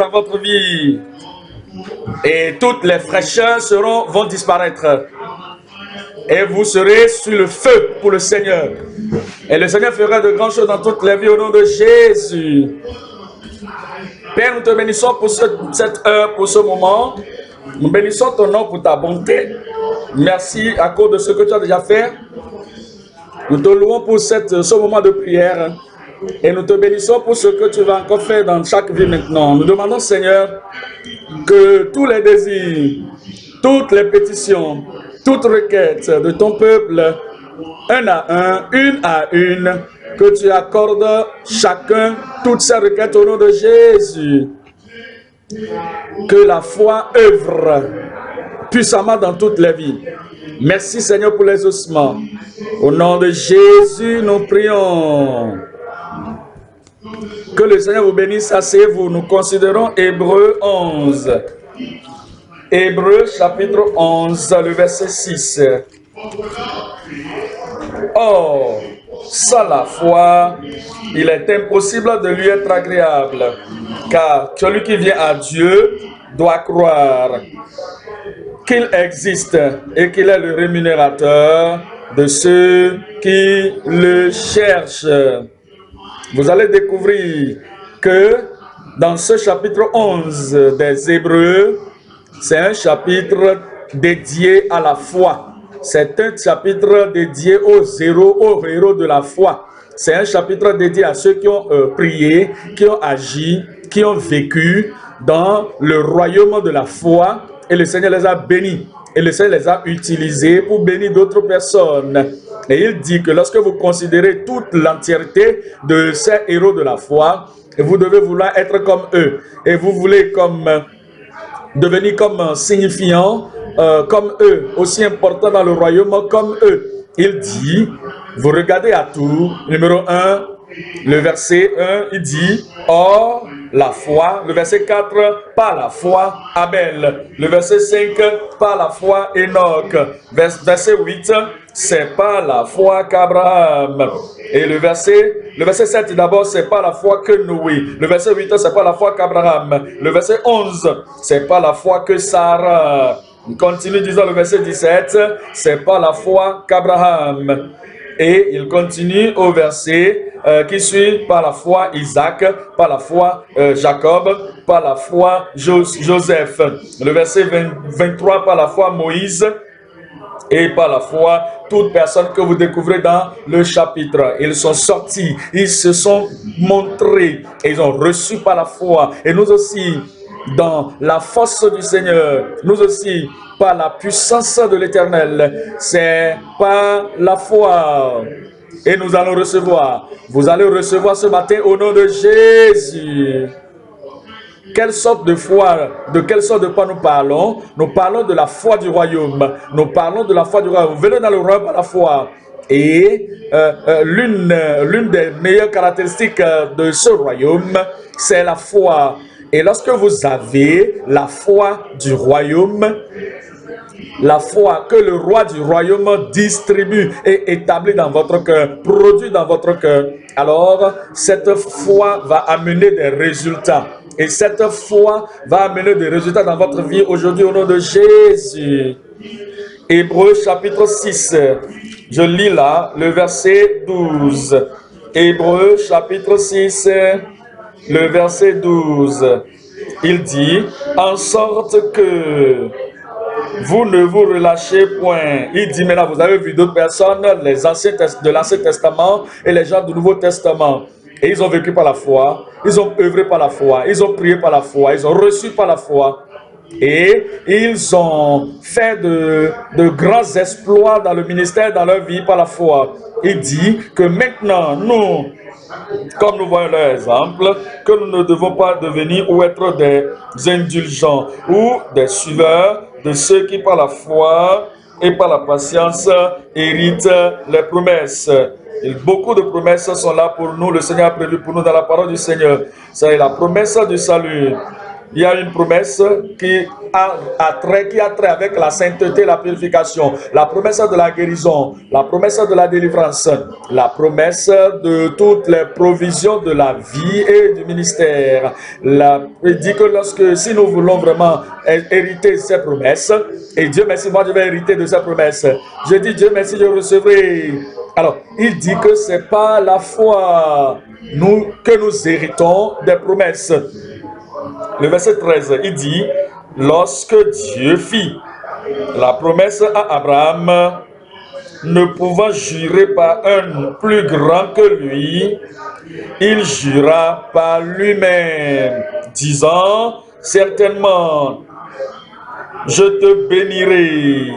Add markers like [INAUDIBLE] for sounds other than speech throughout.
dans votre vie. Et toutes les fraîcheurs seront, vont disparaître. Et vous serez sur le feu pour le Seigneur. Et le Seigneur fera de grandes choses dans toutes les vies au nom de Jésus. Père, nous te bénissons pour cette heure, pour ce moment. Nous bénissons ton nom pour ta bonté. Merci à cause de ce que tu as déjà fait. Nous te louons pour cette, ce moment de prière. Et nous te bénissons pour ce que tu vas encore faire dans chaque vie maintenant. Nous demandons, Seigneur, que tous les désirs, toutes les pétitions, toutes requêtes de ton peuple, un à un, une à une, que tu accordes chacun toutes ces requêtes au nom de Jésus. Que la foi œuvre puissamment dans toutes les vies. Merci Seigneur pour les ossements. Au nom de Jésus, nous prions. Que le Seigneur vous bénisse. Asseyez-vous. Nous considérons Hébreu 11. Hébreu chapitre 11, le verset 6. Or, sans la foi, il est impossible de lui être agréable, car celui qui vient à Dieu doit croire qu'il existe et qu'il est le rémunérateur de ceux qui le cherchent. Vous allez découvrir que dans ce chapitre 11 des Hébreux, c'est un chapitre dédié à la foi. C'est un chapitre dédié aux héros, aux héros de la foi. C'est un chapitre dédié à ceux qui ont euh, prié, qui ont agi, qui ont vécu dans le royaume de la foi et le Seigneur les a bénis. Et le Seigneur les a utilisés pour bénir d'autres personnes. Et il dit que lorsque vous considérez toute l'entièreté de ces héros de la foi, vous devez vouloir être comme eux. Et vous voulez comme devenir comme signifiant, euh, comme eux, aussi important dans le royaume comme eux. Il dit, vous regardez à tout, numéro 1, le verset 1, il dit, Or, la foi. Le verset 4, par la foi, Abel. Le verset 5, par la foi, Enoch. Verset 8, c'est pas la foi qu'Abraham. Et le verset, le verset 7 d'abord, c'est pas la foi que Noé. Le verset 8, c'est pas la foi qu'Abraham. Le verset 11, c'est pas la foi que Sarah. Il continue disant le verset 17, c'est pas la foi qu'Abraham. Et il continue au verset euh, qui suit par la foi Isaac, par la foi euh, Jacob, par la foi Joseph. Le verset 23, par la foi Moïse, et par la foi toute personne que vous découvrez dans le chapitre. Ils sont sortis, ils se sont montrés ils ont reçu par la foi. Et nous aussi, dans la force du Seigneur, nous aussi, par la puissance de l'Éternel, c'est par la foi. Et nous allons recevoir. Vous allez recevoir ce matin au nom de Jésus. Quelle sorte de foi, de quelle sorte de foi nous parlons? Nous parlons de la foi du royaume. Nous parlons de la foi du royaume. Venez dans le royaume par la foi. Et euh, euh, l'une, l'une des meilleures caractéristiques de ce royaume, c'est la foi. Et lorsque vous avez la foi du royaume, la foi que le roi du royaume distribue et établit dans votre cœur, produit dans votre cœur, alors cette foi va amener des résultats. Et cette foi va amener des résultats dans votre vie aujourd'hui au nom de Jésus. Hébreu chapitre 6. Je lis là le verset 12. Hébreu chapitre 6, le verset 12. Il dit, en sorte que vous ne vous relâchez point. Il dit maintenant, vous avez vu d'autres personnes, les anciens de l'Ancien Testament et les gens du Nouveau Testament. Et ils ont vécu par la foi, ils ont œuvré par la foi, ils ont prié par la foi, ils ont reçu par la foi. Et ils ont fait de, de grands exploits dans le ministère, dans leur vie par la foi. Il dit que maintenant, nous, comme nous voyons leur exemple, que nous ne devons pas devenir ou être des indulgents ou des suiveurs de ceux qui par la foi et par la patience héritent les promesses. Beaucoup de promesses sont là pour nous. Le Seigneur a prévu pour nous dans la parole du Seigneur. C'est la promesse du salut. Il y a une promesse qui a, trait, qui a trait avec la sainteté, la purification, la promesse de la guérison, la promesse de la délivrance, la promesse de toutes les provisions de la vie et du ministère. Il dit que lorsque, si nous voulons vraiment hériter ces promesses, et Dieu merci, moi je vais hériter de ces promesses. Je dis Dieu merci, je recevrai. Alors, il dit que c'est pas la foi que nous héritons des promesses. Le verset 13, il dit, lorsque Dieu fit la promesse à Abraham, ne pouvant jurer par un plus grand que lui, il jura par lui-même, disant, certainement, je te bénirai.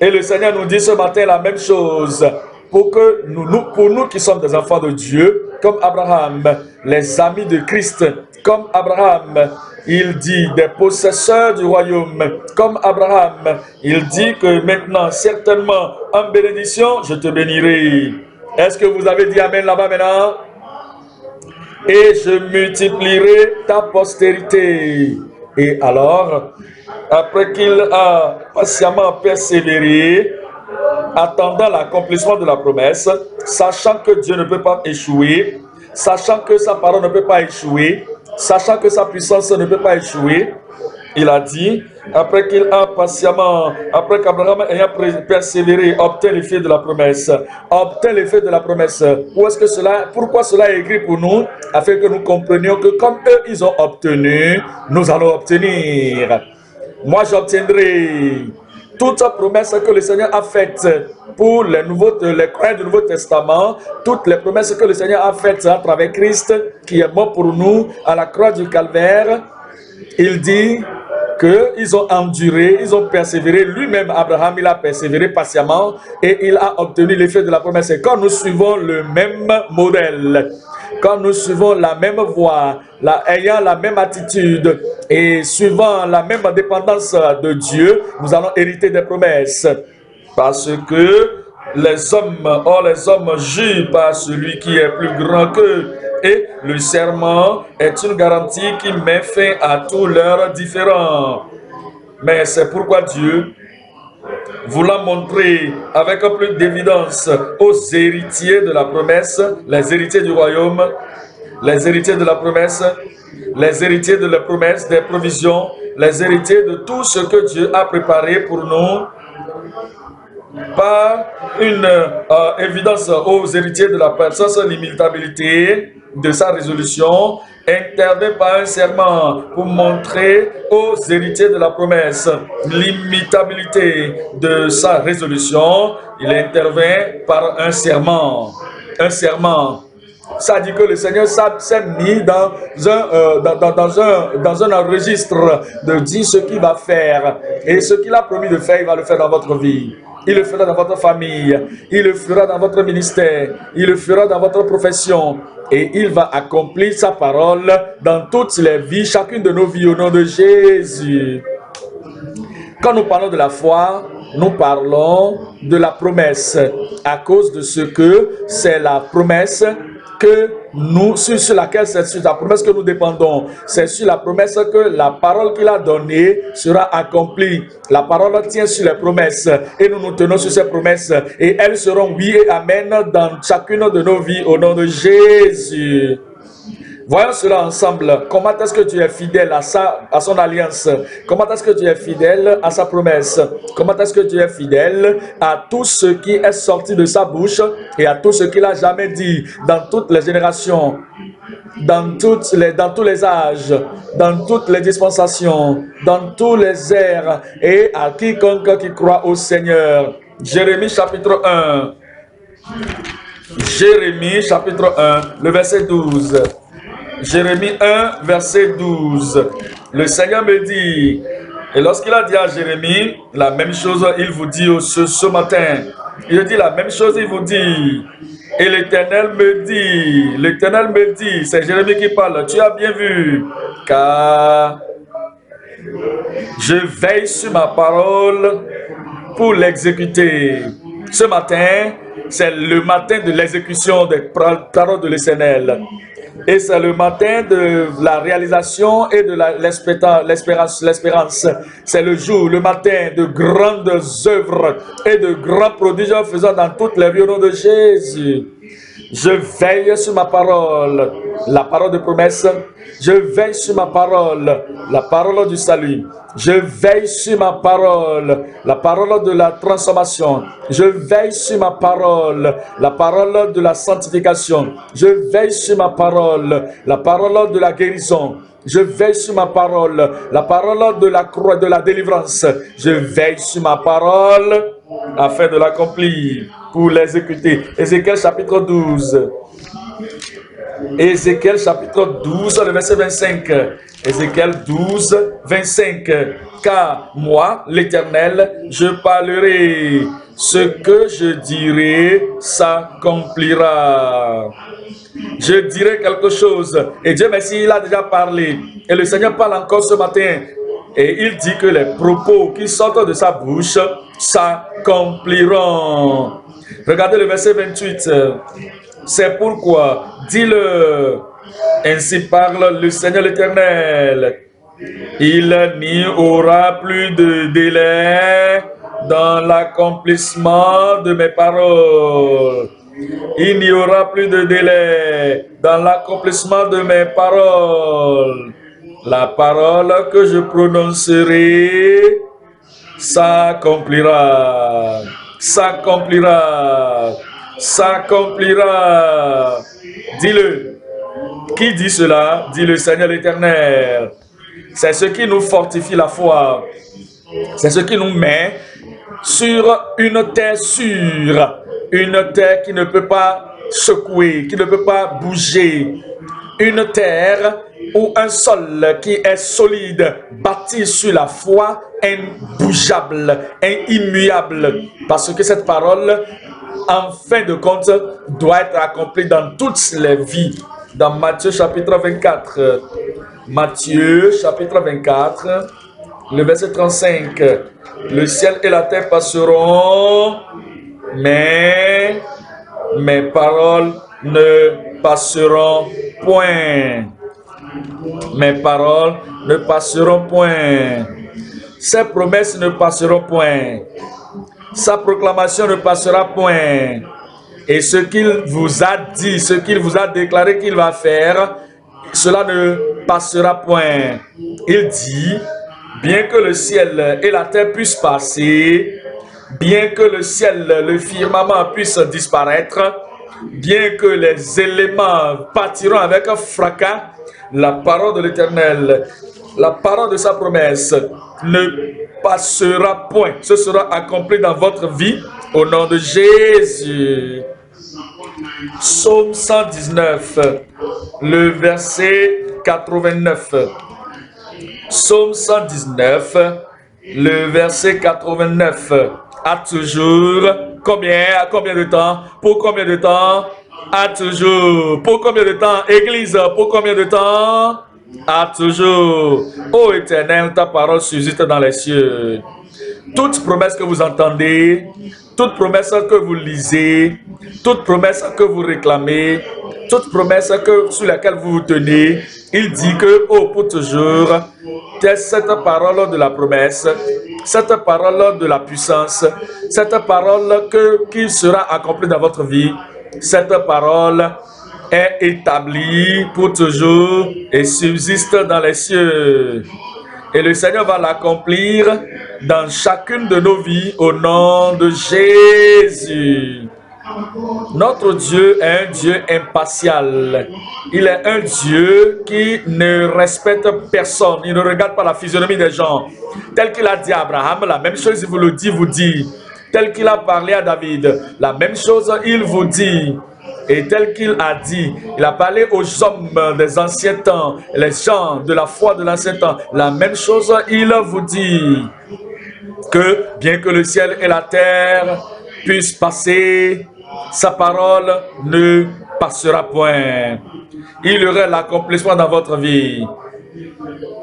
Et le Seigneur nous dit ce matin la même chose. Pour, que nous, pour nous qui sommes des enfants de Dieu, comme Abraham, les amis de Christ, comme Abraham, il dit des possesseurs du royaume, comme Abraham, il dit que maintenant, certainement, en bénédiction, je te bénirai. Est-ce que vous avez dit Amen là-bas maintenant? Et je multiplierai ta postérité. Et alors, après qu'il a patiemment persévéré, attendant l'accomplissement de la promesse, sachant que Dieu ne peut pas échouer, sachant que sa parole ne peut pas échouer, sachant que sa puissance ne peut pas échouer, il a dit, après qu'il a patiemment, après qu'Abraham ayant persévéré, obtient l'effet de la promesse, obtient l'effet de la promesse. Où est-ce que cela, pourquoi cela est écrit pour nous? Afin que nous comprenions que comme eux, ils ont obtenu, nous allons obtenir. Moi, j'obtiendrai toute promesse que le Seigneur a faite pour les, nouveaux, les croyants du Nouveau Testament, toutes les promesses que le Seigneur a faites à travers Christ, qui est mort pour nous à la croix du calvaire, il dit qu'ils ont enduré, ils ont persévéré. Lui-même, Abraham, il a persévéré patiemment et il a obtenu l'effet de la promesse. Et quand nous suivons le même modèle, quand nous suivons la même voie, ayant la même attitude et suivant la même dépendance de Dieu, nous allons hériter des promesses. Parce que les hommes, oh les hommes jurent par celui qui est plus grand qu'eux. Et le serment est une garantie qui met fin à tous leurs différends. Mais c'est pourquoi Dieu, voulant montrer avec plus d'évidence aux héritiers de la promesse, les héritiers du royaume, les héritiers de la promesse, les héritiers de la promesse, des provisions, les héritiers de tout ce que Dieu a préparé pour nous, par une euh, évidence aux héritiers de la personne, l'immutabilité de sa résolution, intervient par un serment pour montrer aux héritiers de la promesse l'immutabilité de sa résolution. Il intervient par un serment. Un serment. Ça dit que le Seigneur s'est mis dans un, euh, dans, dans, dans, un, dans un registre de dire ce qu'il va faire. Et ce qu'il a promis de faire, il va le faire dans votre vie. Il le fera dans votre famille. Il le fera dans votre ministère. Il le fera dans votre profession. Et il va accomplir sa parole dans toutes les vies, chacune de nos vies au nom de Jésus. Quand nous parlons de la foi, nous parlons de la promesse à cause de ce que c'est la promesse que nous, sur, laquelle c'est sur la promesse que nous dépendons. C'est sur la promesse que la parole qu'il a donnée sera accomplie. La parole tient sur les promesses et nous nous tenons sur ces promesses et elles seront oui et amen dans chacune de nos vies au nom de Jésus. Voyons cela ensemble. Comment est-ce que tu es fidèle à, sa, à son alliance? Comment est-ce que tu es fidèle à sa promesse? Comment est-ce que tu es fidèle à tout ce qui est sorti de sa bouche et à tout ce qu'il a jamais dit dans toutes les générations, dans, toutes les, dans tous les âges, dans toutes les dispensations, dans tous les airs et à quiconque qui croit au Seigneur? Jérémie chapitre 1. Jérémie chapitre 1, le verset 12. Jérémie 1, verset 12. Le Seigneur me dit, et lorsqu'il a dit à Jérémie, la même chose, il vous dit ce, ce matin. Il dit la même chose, il vous dit. Et l'Éternel me dit, l'Éternel me dit, c'est Jérémie qui parle, tu as bien vu, car je veille sur ma parole pour l'exécuter. Ce matin, c'est le matin de l'exécution des paroles de l'Éternel. Et c'est le matin de la réalisation et de l'espérance. C'est le jour, le matin de grandes œuvres et de grands prodiges faisant dans toutes les nom de Jésus. Je veille sur ma parole, la parole de promesse. Je veille sur ma parole, la parole du salut. Je veille sur ma parole, la parole de la transformation. Je veille sur ma parole, la parole de la sanctification. Je veille sur ma parole, la parole de la guérison. Je veille sur ma parole, la parole de la croix, de la délivrance. Je veille sur ma parole afin de l'accomplir, pour l'exécuter. Ézéchiel chapitre 12. Ézéchiel chapitre 12, le verset 25. Ézéchiel 12, 25. Car moi, l'Éternel, je parlerai. Ce que je dirai s'accomplira. Je dirai quelque chose. Et Dieu merci, il a déjà parlé. Et le Seigneur parle encore ce matin. Et il dit que les propos qui sortent de sa bouche s'accompliront. Regardez le verset 28. C'est pourquoi, dis-le, ainsi parle le Seigneur l'Éternel. Il n'y aura plus de délai dans l'accomplissement de mes paroles. Il n'y aura plus de délai dans l'accomplissement de mes paroles. La parole que je prononcerai s'accomplira, s'accomplira, s'accomplira. Dis-le. Qui dit cela Dit le Seigneur l'Éternel. C'est ce qui nous fortifie la foi. C'est ce qui nous met sur une terre sûre, une terre qui ne peut pas secouer, qui ne peut pas bouger, une terre ou un sol qui est solide, bâti sur la foi, imbougeable, immuable. Parce que cette parole, en fin de compte, doit être accomplie dans toutes les vies. Dans Matthieu chapitre 24. Matthieu chapitre 24, le verset 35. Le ciel et la terre passeront, mais mes paroles ne passeront point. Mes paroles ne passeront point. Ses promesses ne passeront point. Sa proclamation ne passera point. Et ce qu'il vous a dit, ce qu'il vous a déclaré qu'il va faire, cela ne passera point. Il dit, bien que le ciel et la terre puissent passer, bien que le ciel, le firmament puisse disparaître, bien que les éléments partiront avec un fracas, la parole de l'Éternel, la parole de sa promesse ne passera point. Ce sera accompli dans votre vie au nom de Jésus. Psaume 119, le verset 89. Psaume 119, le verset 89. À toujours, combien, à combien de temps, pour combien de temps, à toujours. Pour combien de temps, Église, pour combien de temps, à toujours. Ô Éternel, ta parole subsiste dans les cieux. Toute promesse que vous entendez, toute promesse que vous lisez, toute promesse que vous réclamez, toute promesse que, sur laquelle vous vous tenez, il dit que, oh, pour toujours, cette parole de la promesse, cette parole de la puissance, cette parole qui sera accomplie dans votre vie, cette parole est établie pour toujours et subsiste dans les cieux. Et le Seigneur va l'accomplir dans chacune de nos vies au nom de Jésus. Notre Dieu est un Dieu impartial. Il est un Dieu qui ne respecte personne. Il ne regarde pas la physionomie des gens. Tel qu'il a dit à Abraham, la même chose il vous le dit, vous dit. Tel qu'il a parlé à David, la même chose il vous dit. Et tel qu'il a dit, il a parlé aux hommes des anciens temps, les gens de la foi de l'ancien temps. La même chose, il vous dit que bien que le ciel et la terre puissent passer, sa parole ne passera point. Il y aurait l'accomplissement dans votre vie.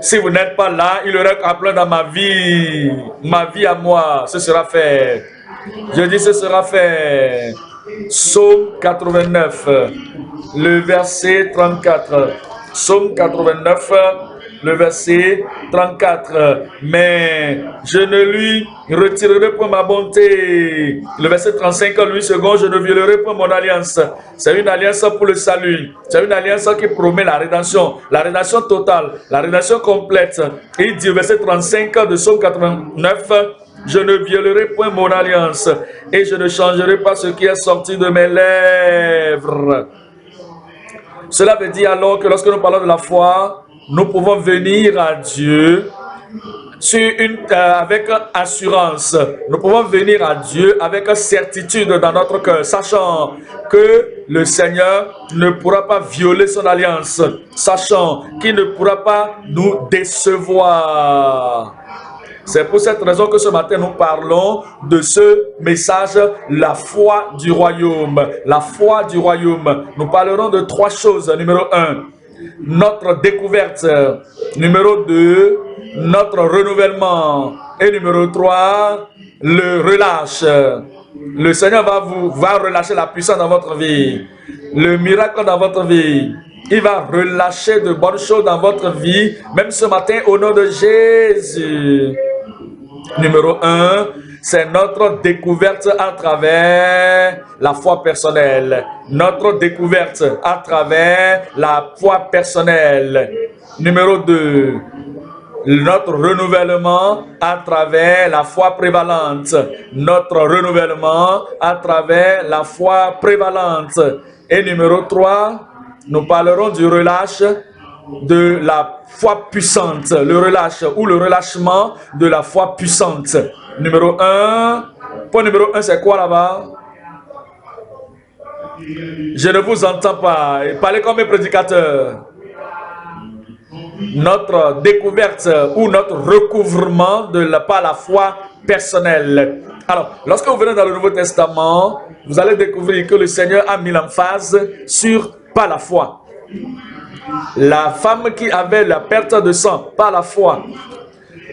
Si vous n'êtes pas là, il y aurait un plan dans ma vie. Ma vie à moi, ce sera fait. Je dis ce sera fait. Psaume 89, le verset 34. Psaume 89, le verset 34. Mais je ne lui retirerai pas ma bonté. Le verset 35, lui second, je ne violerai pas mon alliance. C'est une alliance pour le salut. C'est une alliance qui promet la rédemption, la rédemption totale, la rédemption complète. Et il dit, verset 35 de Psaume 89, je ne violerai point mon alliance et je ne changerai pas ce qui est sorti de mes lèvres. Cela veut dire alors que lorsque nous parlons de la foi, nous pouvons venir à Dieu euh, avec assurance. Nous pouvons venir à Dieu avec certitude dans notre cœur, sachant que le Seigneur ne pourra pas violer son alliance, sachant qu'il ne pourra pas nous décevoir. C'est pour cette raison que ce matin nous parlons de ce message, la foi du royaume. La foi du royaume. Nous parlerons de trois choses. Numéro un, notre découverte. Numéro deux, notre renouvellement. Et numéro trois, le relâche. Le Seigneur va vous va relâcher la puissance dans votre vie, le miracle dans votre vie. Il va relâcher de bonnes choses dans votre vie, même ce matin au nom de Jésus. Numéro un, c'est notre découverte à travers la foi personnelle. Notre découverte à travers la foi personnelle. Numéro 2, notre renouvellement à travers la foi prévalente. Notre renouvellement à travers la foi prévalente. Et numéro 3, nous parlerons du relâche de la foi puissante, le relâche ou le relâchement de la foi puissante. Numéro 1, point numéro 1, c'est quoi là-bas? Je ne vous entends pas. Parlez comme un prédicateur. Notre découverte ou notre recouvrement de la, par foi personnelle. Alors, lorsque vous venez dans le Nouveau Testament, vous allez découvrir que le Seigneur a mis l'emphase sur par la foi. La femme qui avait la perte de sang par la foi.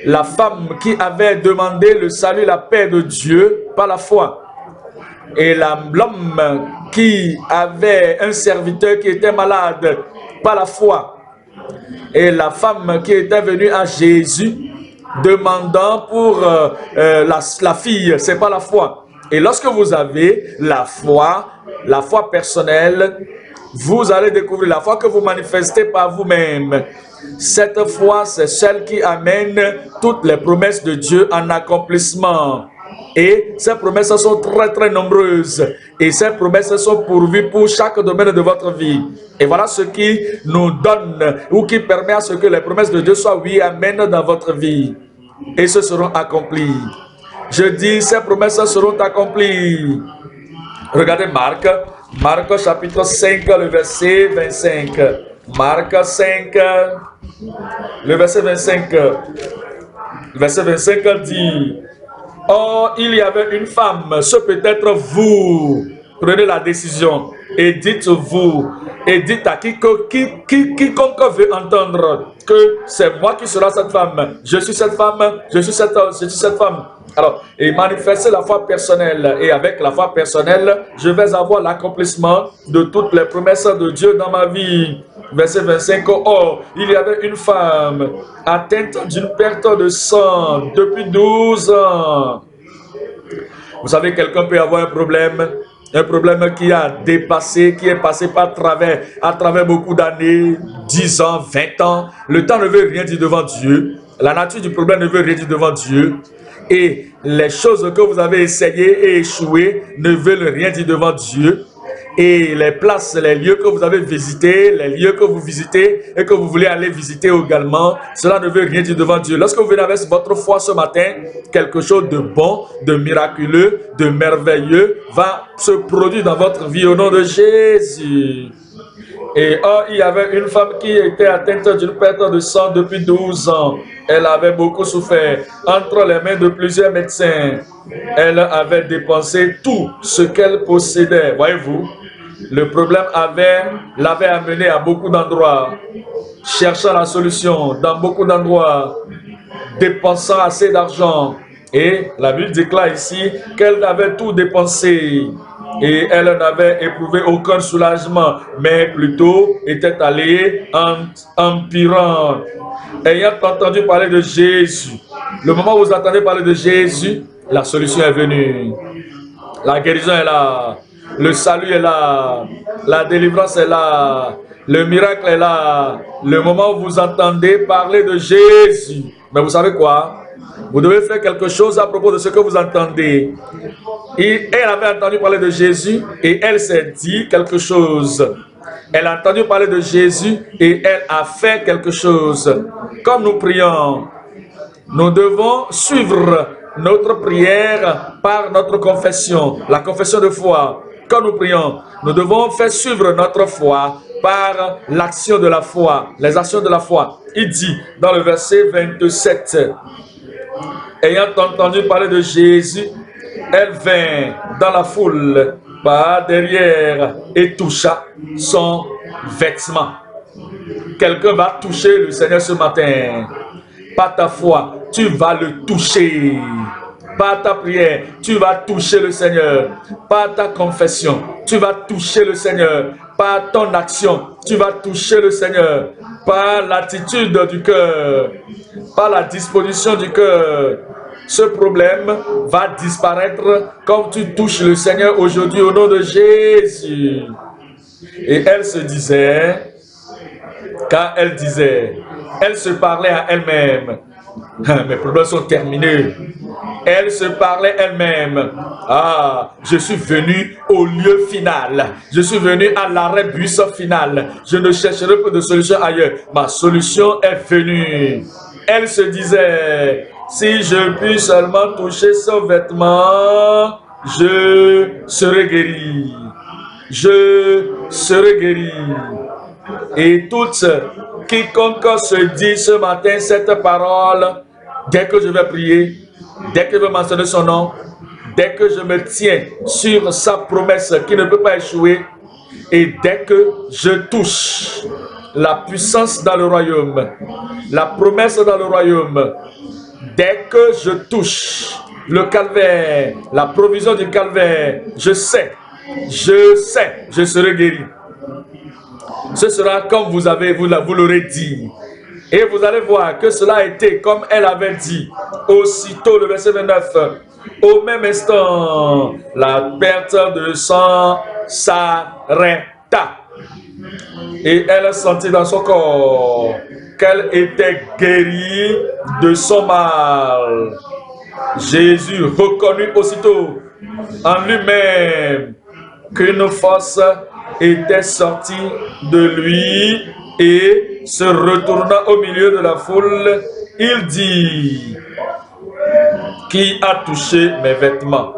La femme qui avait demandé le salut, la paix de Dieu par la foi. Et l'homme qui avait un serviteur qui était malade par la foi. Et la femme qui était venue à Jésus demandant pour euh, euh, la, la fille, c'est pas la foi. Et lorsque vous avez la foi, la foi personnelle, vous allez découvrir la foi que vous manifestez par vous-même. Cette foi, c'est celle qui amène toutes les promesses de Dieu en accomplissement. Et ces promesses sont très très nombreuses. Et ces promesses sont pourvues pour chaque domaine de votre vie. Et voilà ce qui nous donne ou qui permet à ce que les promesses de Dieu soient oui, amènent dans votre vie. Et ce seront accomplies. Je dis, ces promesses seront accomplies. Regardez Marc Marc chapitre 5, le verset 25. Marc 5, le verset 25. Le verset 25 dit, Oh, il y avait une femme, ce peut être vous. Prenez la décision et dites-vous, et dites à quiconque, qui, qui, quiconque veut entendre que c'est moi qui sera cette femme. Je suis cette femme, je suis cette, je suis cette femme. Alors, et manifester la foi personnelle. Et avec la foi personnelle, je vais avoir l'accomplissement de toutes les promesses de Dieu dans ma vie. Verset 25. Or, il y avait une femme atteinte d'une perte de sang depuis 12 ans. Vous savez, quelqu'un peut avoir un problème un problème qui a dépassé, qui est passé par travers, à travers beaucoup d'années, 10 ans, 20 ans. Le temps ne veut rien dire devant Dieu. La nature du problème ne veut rien dire devant Dieu. Et les choses que vous avez essayées et échouées ne veulent rien dire devant Dieu. Et les places, les lieux que vous avez visités, les lieux que vous visitez et que vous voulez aller visiter également, cela ne veut rien dire devant Dieu. Lorsque vous venez avec votre foi ce matin, quelque chose de bon, de miraculeux, de merveilleux va se produire dans votre vie au nom de Jésus. Et oh, il y avait une femme qui était atteinte d'une perte de sang depuis 12 ans. Elle avait beaucoup souffert entre les mains de plusieurs médecins. Elle avait dépensé tout ce qu'elle possédait. Voyez-vous, le problème avait l'avait amené à beaucoup d'endroits, cherchant la solution dans beaucoup d'endroits, dépensant assez d'argent. Et la Bible déclare ici qu'elle avait tout dépensé. Et elle n'avait éprouvé aucun soulagement, mais plutôt était allée en empirant. Ayant entendu parler de Jésus, le moment où vous entendez parler de Jésus, la solution est venue. La guérison est là. Le salut est là. La délivrance est là. Le miracle est là. Le moment où vous entendez parler de Jésus. Mais vous savez quoi? Vous devez faire quelque chose à propos de ce que vous entendez. Et elle avait entendu parler de Jésus et elle s'est dit quelque chose. Elle a entendu parler de Jésus et elle a fait quelque chose. Comme nous prions, nous devons suivre notre prière par notre confession, la confession de foi. Quand nous prions, nous devons faire suivre notre foi par l'action de la foi, les actions de la foi. Il dit dans le verset 27, ayant entendu parler de Jésus, elle vint dans la foule par derrière et toucha son vêtement. Quelqu'un va toucher le Seigneur ce matin. Par ta foi, tu vas le toucher. Par ta prière, tu vas toucher le Seigneur. Par ta confession, tu vas toucher le Seigneur. Par ton action, tu vas toucher le Seigneur. Par l'attitude du cœur, par la disposition du cœur, ce problème va disparaître comme tu touches le Seigneur aujourd'hui au nom de Jésus. Et elle se disait, car elle disait, elle se parlait à elle-même. [LAUGHS] Mes problèmes sont terminés. Elle se parlait elle-même. Ah, je suis venu au lieu final. Je suis venu à l'arrêt bus final. Je ne chercherai pas de solution ailleurs. Ma solution est venue. Elle se disait, si je puis seulement toucher son vêtement, je serai guéri. Je serai guéri. Et toutes, quiconque se dit ce matin cette parole, dès que je vais prier, dès que je vais mentionner son nom, dès que je me tiens sur sa promesse qui ne peut pas échouer, et dès que je touche la puissance dans le royaume, la promesse dans le royaume, dès que je touche le calvaire, la provision du calvaire, je sais, je sais, je serai guéri. Ce sera comme vous avez, vous, vous l'aurez dit. Et vous allez voir que cela a été comme elle avait dit. Aussitôt, le verset 29, au même instant, la perte de sang s'arrêta. Et elle sentit dans son corps qu'elle était guérie de son mal. Jésus reconnut aussitôt en lui-même qu'une force était sortie de lui et se retourna au milieu de la foule, il dit, qui a touché mes vêtements?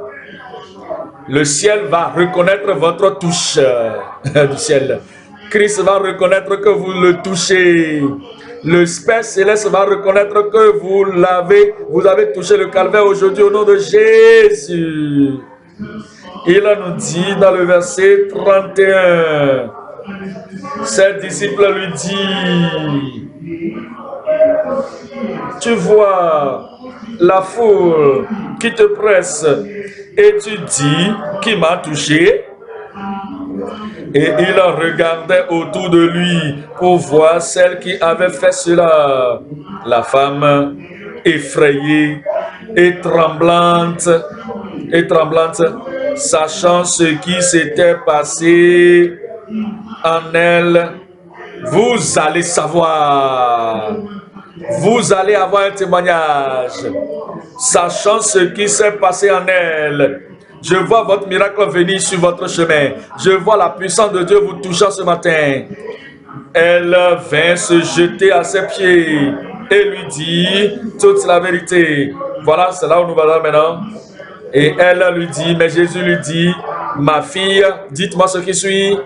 Le ciel va reconnaître votre touche [LAUGHS] du ciel. Christ va reconnaître que vous le touchez. Le Père céleste va reconnaître que vous l'avez, vous avez touché le calvaire aujourd'hui au nom de Jésus. Il nous dit dans le verset 31, ses disciples lui dit, tu vois la foule qui te presse et tu dis, qui m'a touché? Et il regardait autour de lui pour voir celle qui avait fait cela. La femme effrayée et tremblante, et tremblante, sachant ce qui s'était passé en elle, vous allez savoir. Vous allez avoir un témoignage. Sachant ce qui s'est passé en elle, je vois votre miracle venir sur votre chemin. Je vois la puissance de Dieu vous touchant ce matin. Elle vint se jeter à ses pieds et lui dit toute la vérité. Voilà, c'est là où nous allons maintenant. Et elle lui dit, mais Jésus lui dit, ma fille, dites-moi ce qui suit.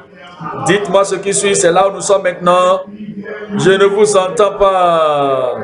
Dites-moi ce qui suit, c'est là où nous sommes maintenant. Je ne vous entends pas.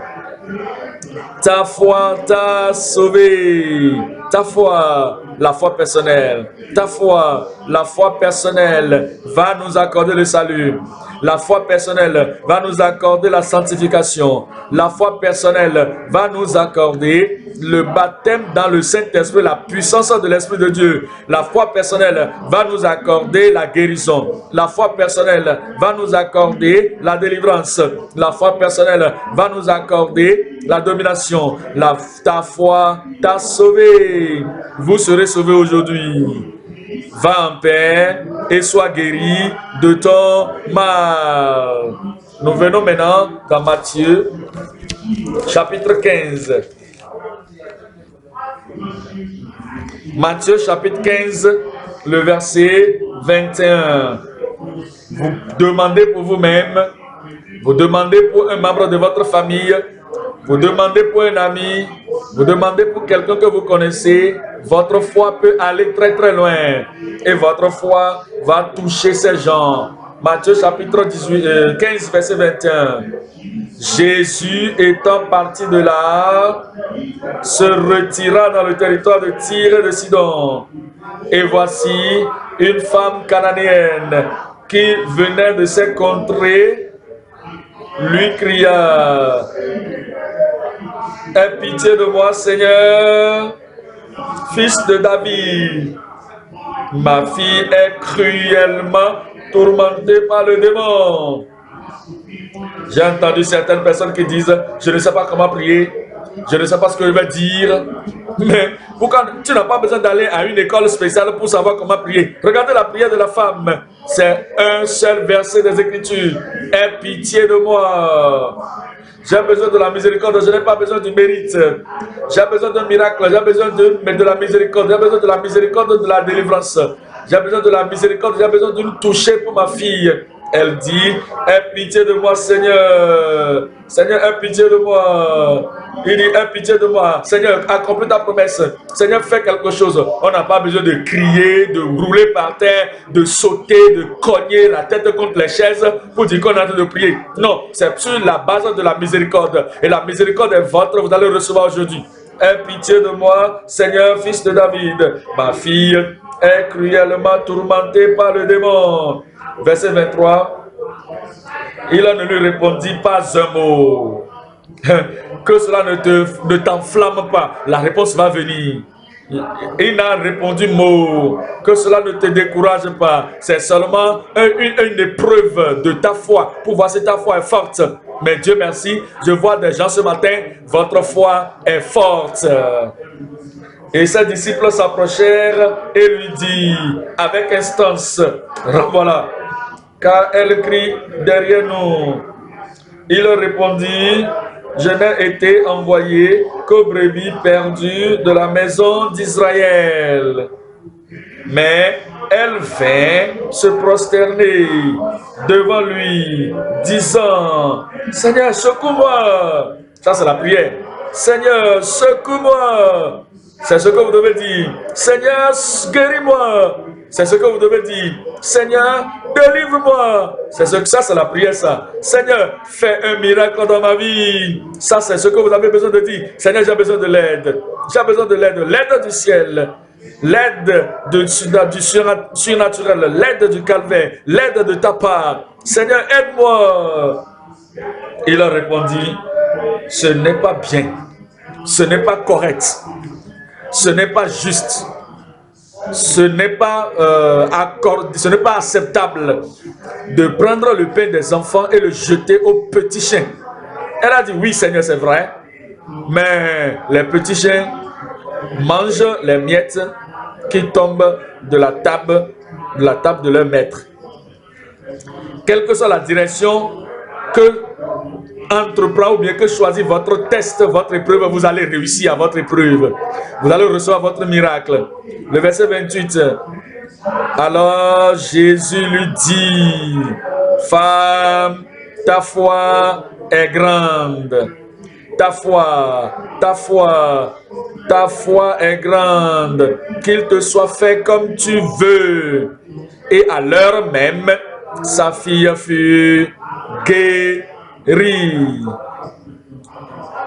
Ta foi t'a sauvé. Ta foi, la foi personnelle. Ta foi, la foi personnelle va nous accorder le salut. La foi personnelle va nous accorder la sanctification. La foi personnelle va nous accorder le baptême dans le Saint-Esprit, la puissance de l'Esprit de Dieu. La foi personnelle va nous accorder la guérison. La foi personnelle va nous accorder la délivrance. La foi personnelle va nous accorder la domination. Ta foi t'a sauvé. Vous serez sauvés aujourd'hui. Va en paix et sois guéri de ton mal. Nous venons maintenant dans Matthieu, chapitre 15. Matthieu chapitre 15, le verset 21. Vous demandez pour vous-même, vous demandez pour un membre de votre famille, vous demandez pour un ami, vous demandez pour quelqu'un que vous connaissez, votre foi peut aller très très loin et votre foi va toucher ces gens. Matthieu chapitre 18, 15, euh, verset 21. Jésus étant parti de là, se retira dans le territoire de Tyr et de Sidon. Et voici une femme cananéenne qui venait de ces contrées lui cria Aie pitié de moi, Seigneur, fils de David. Ma fille est cruellement tourmentée par le démon. J'ai entendu certaines personnes qui disent, je ne sais pas comment prier, je ne sais pas ce que je vais dire. Mais pourquoi tu n'as pas besoin d'aller à une école spéciale pour savoir comment prier Regardez la prière de la femme. C'est un seul verset des Écritures. Aie pitié de moi. J'ai besoin de la miséricorde, je n'ai pas besoin du mérite. J'ai besoin d'un miracle, j'ai besoin de, de la miséricorde, j'ai besoin de la miséricorde de la délivrance. J'ai besoin de la miséricorde, j'ai besoin d'une toucher pour ma fille. Elle dit, aie pitié de moi, Seigneur. Seigneur, aie pitié de moi. Il dit, aie pitié de moi. Seigneur, accomplis ta promesse. Seigneur, fais quelque chose. On n'a pas besoin de crier, de rouler par terre, de sauter, de cogner la tête contre les chaises pour dire qu'on est en train de prier. Non, c'est sur la base de la miséricorde. Et la miséricorde est votre, vous allez recevoir aujourd'hui. Aie pitié de moi, Seigneur, fils de David. Ma fille est cruellement tourmentée par le démon. Verset 23. Il ne lui répondit pas un mot. [LAUGHS] Que cela ne te ne t'enflamme pas. La réponse va venir. Il n'a répondu mot. Que cela ne te décourage pas. C'est seulement une, une, épreuve de ta foi pour voir si ta foi est forte. Mais Dieu merci, je vois des gens ce matin, votre foi est forte. Et ses disciples s'approchèrent et lui dit avec instance, car elle crie derrière nous. Il répondit, je n'ai été envoyé qu'aux brebis perdues de la maison d'Israël. Mais elle vint se prosterner devant lui, disant, Seigneur, secoue-moi. Ça, c'est la prière. Seigneur, secoue-moi. C'est ce que vous devez dire. Seigneur, guéris-moi. C'est ce que vous devez dire. Seigneur, délivre-moi. C'est ce que ça, c'est la prière, ça. Seigneur, fais un miracle dans ma vie. Ça, c'est ce que vous avez besoin de dire. Seigneur, j'ai besoin de l'aide. J'ai besoin de l'aide. L'aide du ciel. L'aide du surnaturel. L'aide du calvaire. L'aide de ta part. Seigneur, aide-moi. Il a répondu, ce n'est pas bien. Ce n'est pas correct ce n'est pas juste. Ce n'est pas, euh, ce n'est pas acceptable de prendre le pain des enfants et le jeter aux petits chiens. Elle a dit, oui Seigneur, c'est vrai, mais les petits chiens mangent les miettes qui tombent de la table, de la table de leur maître. Quelle que soit la direction que entreprend ou bien que choisit votre test, votre épreuve, vous allez réussir à votre épreuve. Vous allez recevoir votre miracle. Le verset 28. Alors Jésus lui dit, femme, ta foi est grande. Ta foi, ta foi, ta foi est grande. Qu'il te soit fait comme tu veux. Et à l'heure même, sa fille fut guérie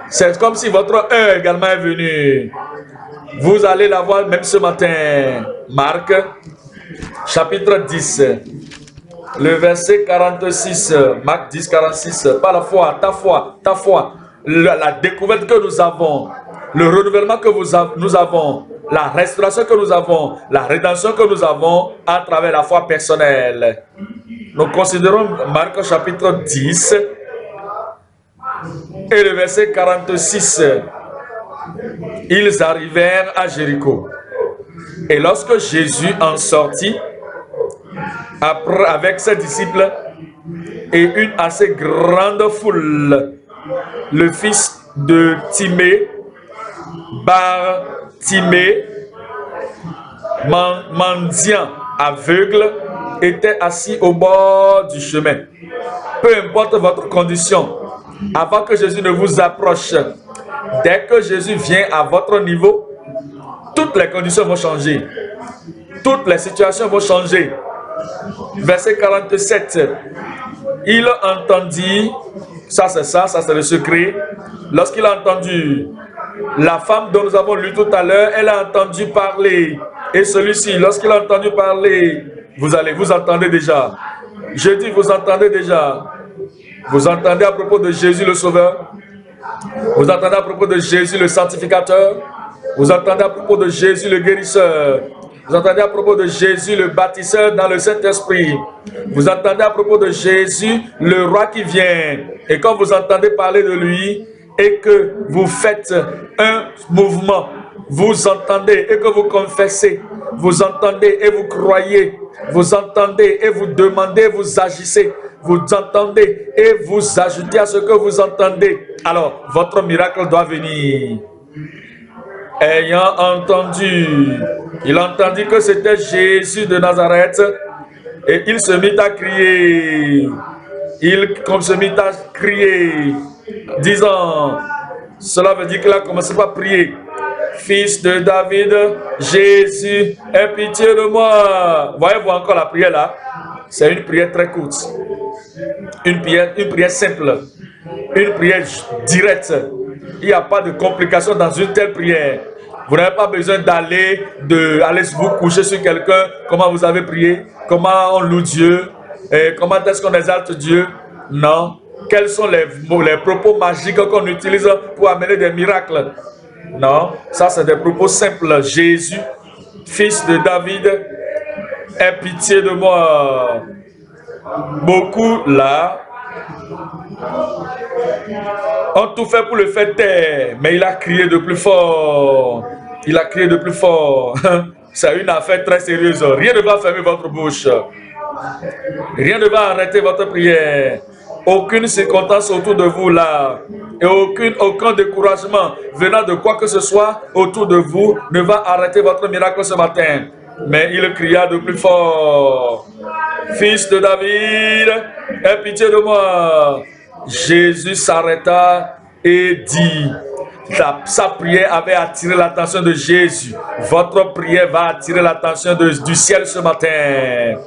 c'est comme si votre heure également est venue. Vous allez la voir même ce matin. Marc, chapitre 10. Le verset 46, Marc 10, 46. Par la foi, ta foi, ta foi, la, découverte que nous avons, le renouvellement que nous avons, la restauration que nous avons, la rédemption que nous avons à travers la foi personnelle. Nous considérons Marc chapitre 10 et le verset 46. Ils arrivèrent à Jéricho. Et lorsque Jésus en sortit, avec ses disciples et une assez grande foule, le fils de Timée, Bar Timée, mendiant aveugle, était assis au bord du chemin. Peu importe votre condition, avant que Jésus ne vous approche, dès que Jésus vient à votre niveau, toutes les conditions vont changer. Toutes les situations vont changer. Verset 47. Il entendit, ça c'est ça, ça c'est le secret. Lorsqu'il a entendu la femme dont nous avons lu tout à l'heure, elle a entendu parler. Et celui-ci, lorsqu'il a entendu parler, vous allez, vous entendez déjà. Je dis, vous entendez déjà. Vous entendez à propos de Jésus le Sauveur? Vous entendez à propos de Jésus le Sanctificateur? Vous entendez à propos de Jésus le Guérisseur? Vous entendez à propos de Jésus le bâtisseur dans le Saint-Esprit? Vous entendez à propos de Jésus le roi qui vient? Et quand vous entendez parler de lui et que vous faites un mouvement, vous entendez et que vous confessez, vous entendez et vous croyez, vous entendez et vous demandez, vous agissez, vous entendez et vous ajoutez à ce que vous entendez. Alors, votre miracle doit venir ayant entendu, il entendit que c'était Jésus de Nazareth et il se mit à crier. Il se mit à crier, disant, cela veut dire qu'il a commencé par prier. Fils de David, Jésus, aie pitié de moi. Voyez-vous encore la prière là? C'est une prière très courte. Une prière, simple. Une prière directe. Il n'y a pas de complications dans une telle prière. Vous n'avez pas besoin d'aller vous coucher sur quelqu'un. Comment vous avez prié? Comment on loue Dieu? Comment est-ce qu'on exalte Dieu? Non. Quels sont les propos magiques qu'on utilise pour amener des miracles? Non. Ça, c'est des propos simples. Jésus, fils de David, aie pitié de moi. Beaucoup là ont tout fait pour le faire taire, mais il a crié de plus fort. Il a crié de plus fort. [LAUGHS] C'est une affaire très sérieuse. Rien ne va fermer votre bouche. Rien ne va arrêter votre prière. Aucune circonstance autour de vous là et aucun, aucun découragement venant de quoi que ce soit autour de vous ne va arrêter votre miracle ce matin. Mais il cria de plus fort. Fils de David, aie pitié de moi. Jésus s'arrêta et dit, sa, prière avait attiré l'attention de Jésus. Votre prière va attirer l'attention du ciel ce matin.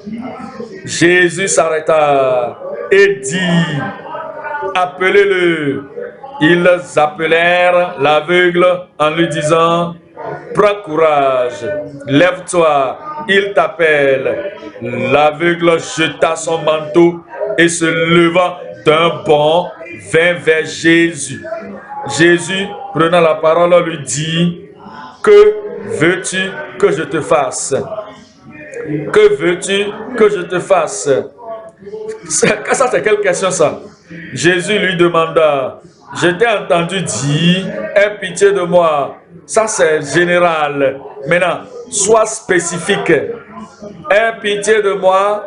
Jésus s'arrêta et dit, appelez-le. Ils appelèrent l'aveugle en lui disant, prends courage, lève-toi, il t'appelle. L'aveugle jeta son manteau et se levant d'un bond vint vers Jésus. Jésus, prenant la parole, lui dit, que veux-tu que je te fasse? Que veux-tu que je te fasse? Ça, c'est quelle question ça? Jésus lui demanda, je t'ai entendu dire, aie pitié de moi. Ça, c'est général. Maintenant, sois spécifique. Aie pitié de moi.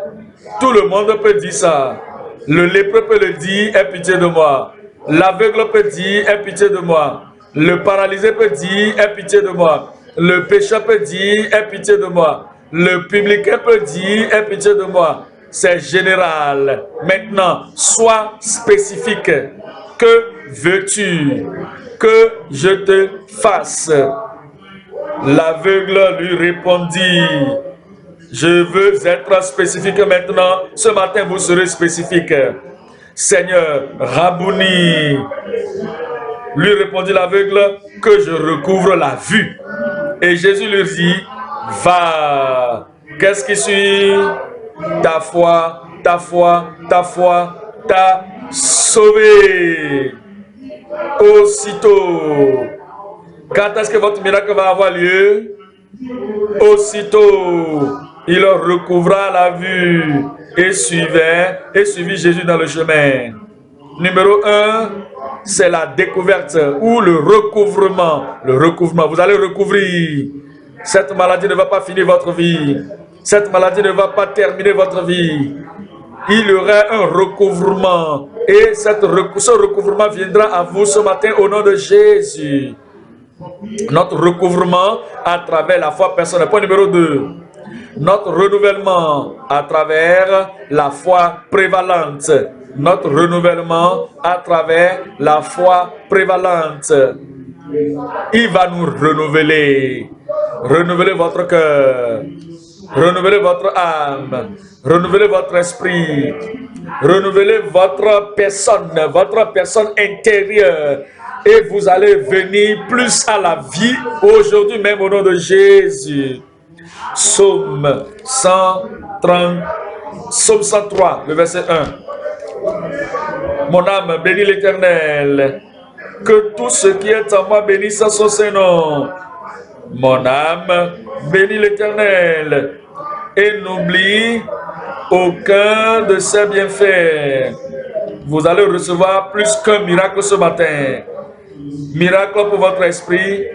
Tout le monde peut dire ça. Le lépreux peut le dire, aie pitié de moi. L'aveugle peut dire, aie pitié de moi. Le paralysé peut dire, aie pitié de moi. Le pécheur peut dire, aie pitié de moi. Le publicain peut dire, aie pitié de moi. C'est général. Maintenant, sois spécifique. Que veux-tu? Que je te fasse L'aveugle lui répondit, je veux être spécifique maintenant. Ce matin, vous serez spécifique. Seigneur, Rabouni, lui répondit l'aveugle, que je recouvre la vue. Et Jésus lui dit, va. Qu'est-ce qui suit? Ta foi ta foi, ta foi t'a sauvé. Aussitôt. Quand est-ce que votre miracle va avoir lieu? Aussitôt, il recouvra la vue et suivait et suivit Jésus dans le chemin. Numéro 1, c'est la découverte ou le recouvrement. Le recouvrement, vous allez recouvrir. Cette maladie ne va pas finir votre vie. Cette maladie ne va pas terminer votre vie. Il y aura un recouvrement. Et ce recouvrement viendra à vous ce matin au nom de Jésus. Notre recouvrement à travers la foi personnelle. Point numéro 2. Notre renouvellement à travers la foi prévalente. Notre renouvellement à travers la foi prévalente. Il va nous renouveler. Renouveler votre cœur. Renouveler votre âme. Renouveler votre esprit. Renouveler votre personne, votre personne intérieure et vous allez venir plus à la vie aujourd'hui même au nom de Jésus. Psaume 130, Psaume 103, le verset 1. Mon âme bénit l'Éternel. Que tout ce qui est en moi bénisse son Saint-Nom. Mon âme bénit l'Éternel et n'oublie aucun de ses bienfaits. Vous allez recevoir plus qu'un miracle ce matin. Miracle pour votre esprit,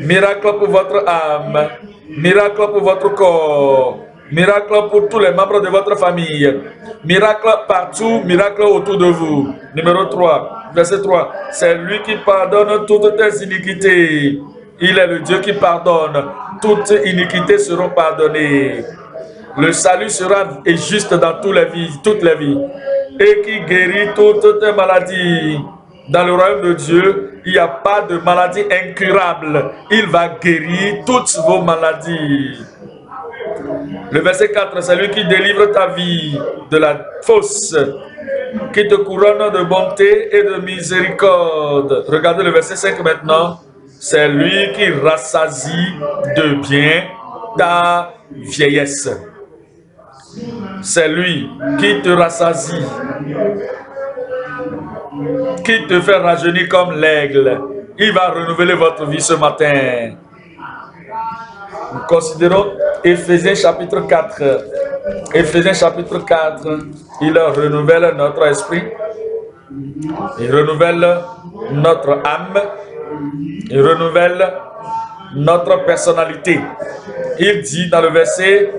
miracle pour votre âme, miracle pour votre corps, miracle pour tous les membres de votre famille, miracle partout, miracle autour de vous. Numéro 3, verset 3. C'est lui qui pardonne toutes tes iniquités. Il est le Dieu qui pardonne. Toutes iniquités seront pardonnées. Le salut sera juste dans toutes les vies, les. Et qui guérit toutes tes maladies. Dans le royaume de Dieu, il n'y a pas de maladie incurable. Il va guérir toutes vos maladies. Le verset 4, c'est lui qui délivre ta vie de la fausse, qui te couronne de bonté et de miséricorde. Regardez le verset 5 maintenant. C'est lui qui rassasie de bien ta vieillesse. C'est lui qui te rassasie qui te fait rajeunir comme l'aigle. Il va renouveler votre vie ce matin. Nous considérons Ephésiens chapitre 4. Ephésiens chapitre 4, il renouvelle notre esprit. Il renouvelle notre âme. Il renouvelle notre personnalité. Il dit dans le verset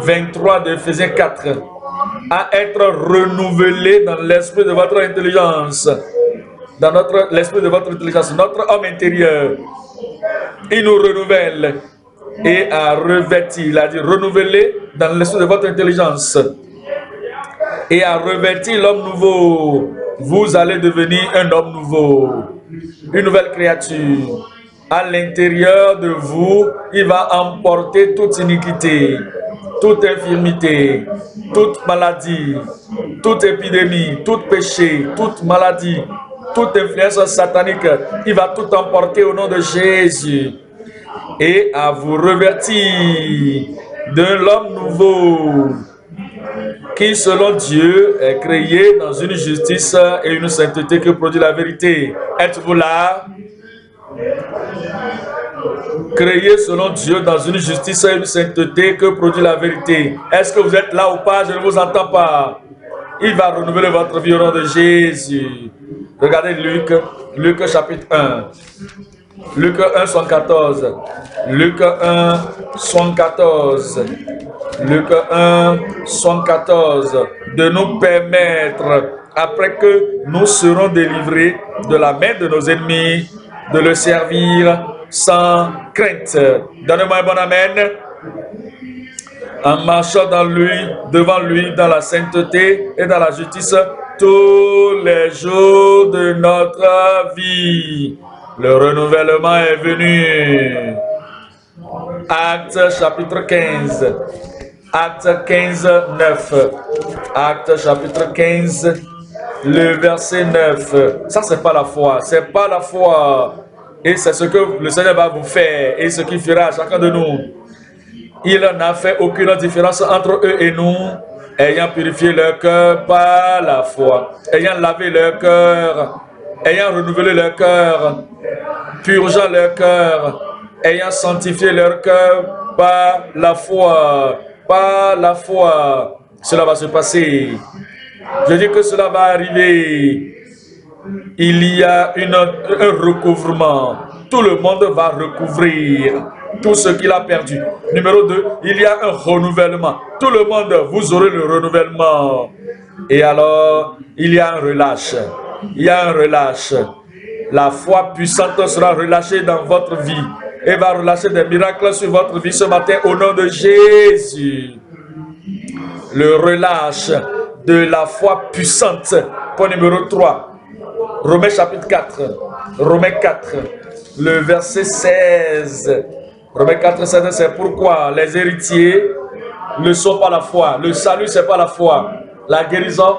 23 de Ephésiens 4, à être renouvelé dans l'esprit de votre intelligence, dans notre l'esprit de votre intelligence, notre homme intérieur. Il nous renouvelle et à revêtir, il a dit renouveler dans l'esprit de votre intelligence et à revêtir l'homme nouveau. Vous allez devenir un homme nouveau, une nouvelle créature. À l'intérieur de vous, il va emporter toute iniquité toute infirmité, toute maladie, toute épidémie, tout péché, toute maladie, toute influence satanique, il va tout emporter au nom de Jésus et à vous revertir de l'homme nouveau qui, selon Dieu, est créé dans une justice et une sainteté que produit la vérité. Êtes-vous là? créé selon Dieu dans une justice et une sainteté que produit la vérité. Est-ce que vous êtes là ou pas? Je ne vous entends pas. Il va renouveler votre vie au nom de Jésus. Regardez Luc, Luc chapitre 1. Luc 1, 114. Luc 1, 114. Luc 1, 114. De nous permettre, après que nous serons délivrés de la main de nos ennemis, de le servir sans crainte. Donnez-moi un bon Amen. En marchant dans lui, devant lui, dans la sainteté et dans la justice, tous les jours de notre vie. Le renouvellement est venu. Acte chapitre 15. Acte 15, 9. Acte chapitre 15, le verset 9. Ça, c'est pas la foi. C'est pas la foi. Et c'est ce que le Seigneur va vous faire et ce qu'il fera à chacun de nous. Il n'a fait aucune différence entre eux et nous. ayant purifié leur cœur par la foi, ayant lavé leur cœur, ayant renouvelé leur cœur, purgeant leur cœur, ayant sanctifié leur cœur par la foi, par la foi. Cela va se passer. Je dis que cela va arriver. Il y a une, un recouvrement. Tout le monde va recouvrir tout ce qu'il a perdu. Numéro 2, il y a un renouvellement. Tout le monde, vous aurez le renouvellement. Et alors, il y a un relâche. Il y a un relâche. La foi puissante sera relâchée dans votre vie et va relâcher des miracles sur votre vie ce matin au nom de Jésus. Le relâche de la foi puissante. Point numéro 3. Romains chapitre 4. Romains 4. Le verset 16. Romains 4, 16, c'est pourquoi les héritiers ne sont pas la foi. Le salut, c'est pas la foi. La guérison,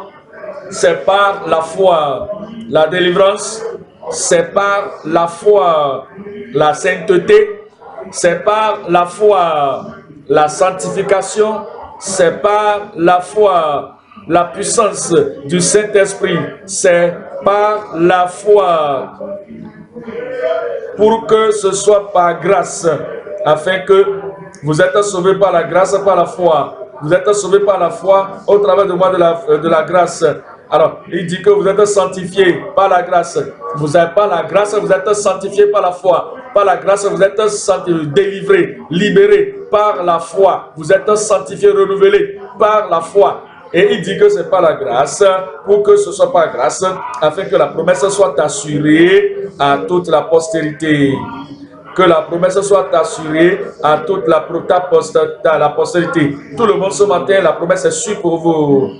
c'est par la foi. La délivrance, c'est par la foi. La sainteté, c'est par la foi. La sanctification, c'est par la foi. La puissance du Saint-Esprit, c'est par la foi. Pour que ce soit par grâce, afin que vous êtes sauvés par la grâce, par la foi. Vous êtes sauvés par la foi au travers de moi de la, de la grâce. Alors, il dit que vous êtes sanctifiés par la grâce. Vous n'avez pas la grâce, vous êtes sanctifiés par la foi. Par la grâce, vous êtes délivrés, libérés par la foi. Vous êtes sanctifiés, renouvelés par la foi. Et il dit que c'est pas la grâce, pour que ce soit pas grâce, afin que la promesse soit assurée à toute la postérité. Que la promesse soit assurée à toute la, la postérité. Tout le monde ce matin, la promesse est sûre pour vous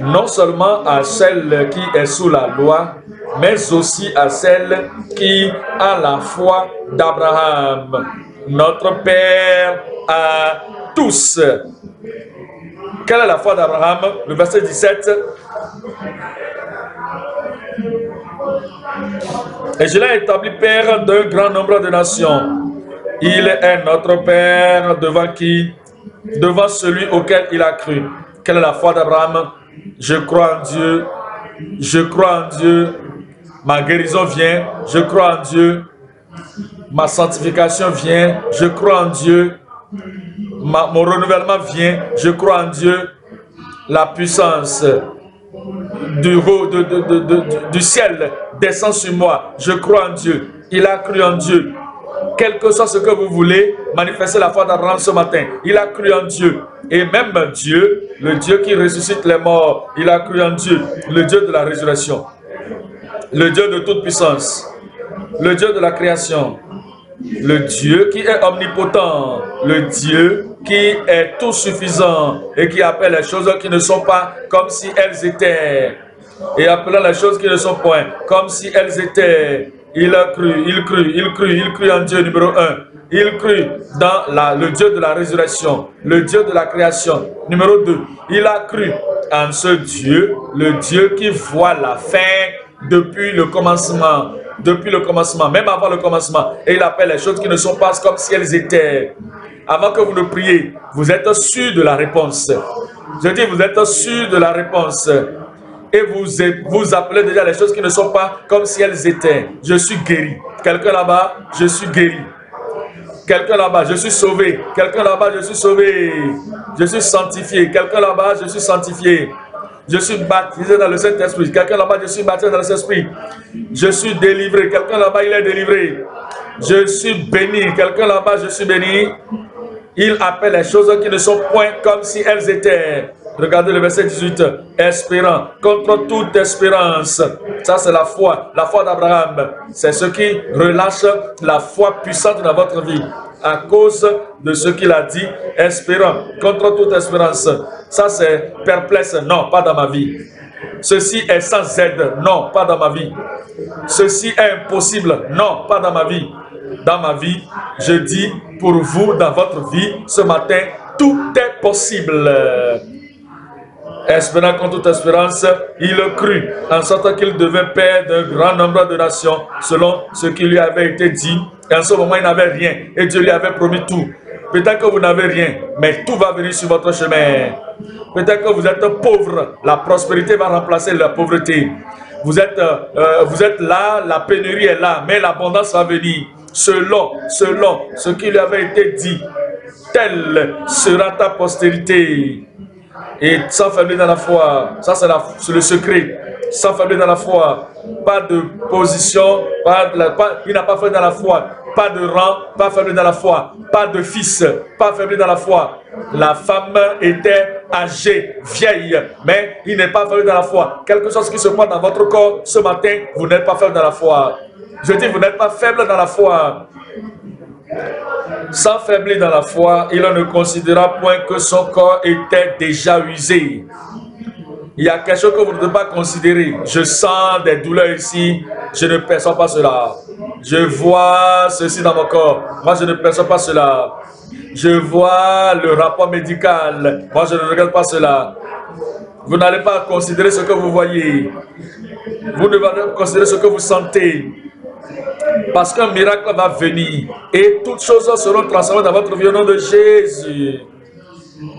non seulement à celle qui est sous la loi, mais aussi à celle qui a la foi d'Abraham, notre Père à tous. Quelle est la foi d'Abraham? Le verset 17. Et je l'ai établi Père d'un grand nombre de nations. Il est notre Père devant qui? Devant celui auquel il a cru. Quelle est la foi d'Abraham? Je crois en Dieu. Je crois en Dieu. Ma guérison vient. Je crois en Dieu. Ma sanctification vient. Je crois en Dieu. mon renouvellement vient. Je crois en Dieu. La puissance du, du ciel descend sur moi. Je crois en Dieu. Il a cru en Dieu. Quel que soit ce que vous voulez, manifester la foi d'Abraham ce matin. Il a cru en Dieu. Et même Dieu, le Dieu qui ressuscite les morts, il a cru en Dieu, le Dieu de la résurrection, le Dieu de toute puissance, le Dieu de la création, le Dieu qui est omnipotent, le Dieu qui est tout suffisant et qui appelle les choses qui ne sont pas comme si elles étaient. Et appelant les choses qui ne sont point comme si elles étaient. Il a cru, il cru, il cru, il cru en Dieu numéro un. Il cru dans la, le Dieu de la résurrection, le Dieu de la création. Numéro 2, il a cru en ce Dieu, le Dieu qui voit la fin depuis le commencement. Depuis le commencement, même avant le commencement. Et il appelle les choses qui ne sont pas comme si elles étaient. Avant que vous ne priez, vous êtes sûr de la réponse. Je dis, vous êtes sûr de la réponse. Et vous, vous appelez déjà les choses qui ne sont pas comme si elles étaient. Je suis guéri. Quelqu'un là-bas, je suis guéri. Quelqu'un là-bas, je suis sauvé. Quelqu'un là-bas, je suis sauvé. Je suis sanctifié. Quelqu'un là-bas, je suis sanctifié. Je suis baptisé dans le Saint-Esprit. Quelqu'un là-bas, je suis baptisé dans le Saint-Esprit. Je suis délivré. Quelqu'un là-bas, il est délivré. Je suis béni. Quelqu'un là-bas, je suis béni. Il appelle les choses qui ne sont point comme si elles étaient. Regardez le verset 18. Espérant, contre toute espérance. Ça, c'est la foi. La foi d'Abraham. C'est ce qui relâche la foi puissante dans votre vie. À cause de ce qu'il a dit, espérant, contre toute espérance. Ça, c'est perplexe. Non, pas dans ma vie. Ceci est sans aide. Non, pas dans ma vie. Ceci est impossible. Non, pas dans ma vie. Dans ma vie, je dis pour vous, dans votre vie, ce matin, tout est possible espérant contre toute espérance, il crut, en sorte qu'il devait père d'un grand nombre de nations, selon ce qui lui avait été dit. Et en ce moment, il n'avait rien, et Dieu lui avait promis tout. Peut-être que vous n'avez rien, mais tout va venir sur votre chemin. Peut-être que vous êtes pauvre, la prospérité va remplacer la pauvreté. Vous êtes, euh, vous êtes là, la pénurie est là, mais l'abondance va venir selon, selon ce qui lui avait été dit. Telle sera ta postérité. Et sans faiblir dans la foi, ça c'est le secret. Sans faiblir dans la foi, pas de position, pas il n'a pas fait dans la foi, pas de rang, pas faible dans la foi, pas de fils, pas faible dans la foi. La femme était âgée, vieille, mais il n'est pas faible dans la foi. Quelque chose qui se passe dans votre corps ce matin, vous n'êtes pas faible dans la foi. Je dis, vous n'êtes pas faible dans la foi. Sans faiblir dans la foi, il ne considéra point que son corps était déjà usé. Il y a quelque chose que vous ne devez pas considérer. Je sens des douleurs ici, je ne perçois pas cela. Je vois ceci dans mon corps, moi je ne perçois pas cela. Je vois le rapport médical, moi je ne regarde pas cela. Vous n'allez pas considérer ce que vous voyez. Vous ne pas considérer ce que vous sentez. Parce qu'un miracle va venir et toutes choses seront transformées dans votre vie au nom de Jésus.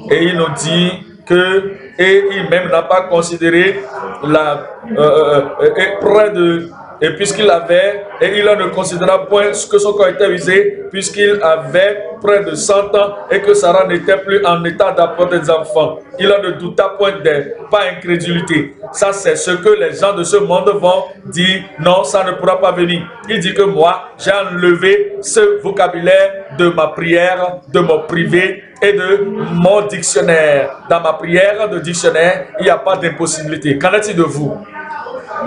Et il nous dit que, et il même n'a pas considéré la, euh, euh, euh près de et puisqu'il avait, et il ne considéra point que son corps était usé, puisqu'il avait près de 100 ans et que Sarah n'était plus en état d'apporter des enfants. Il ne douta point d'elle, pas incrédulité. Ça, c'est ce que les gens de ce monde vont dire, non, ça ne pourra pas venir. Il dit que moi, j'ai enlevé ce vocabulaire de ma prière, de mon privé et de mon dictionnaire. Dans ma prière de dictionnaire, il n'y a pas d'impossibilité. Qu'en est-il de vous?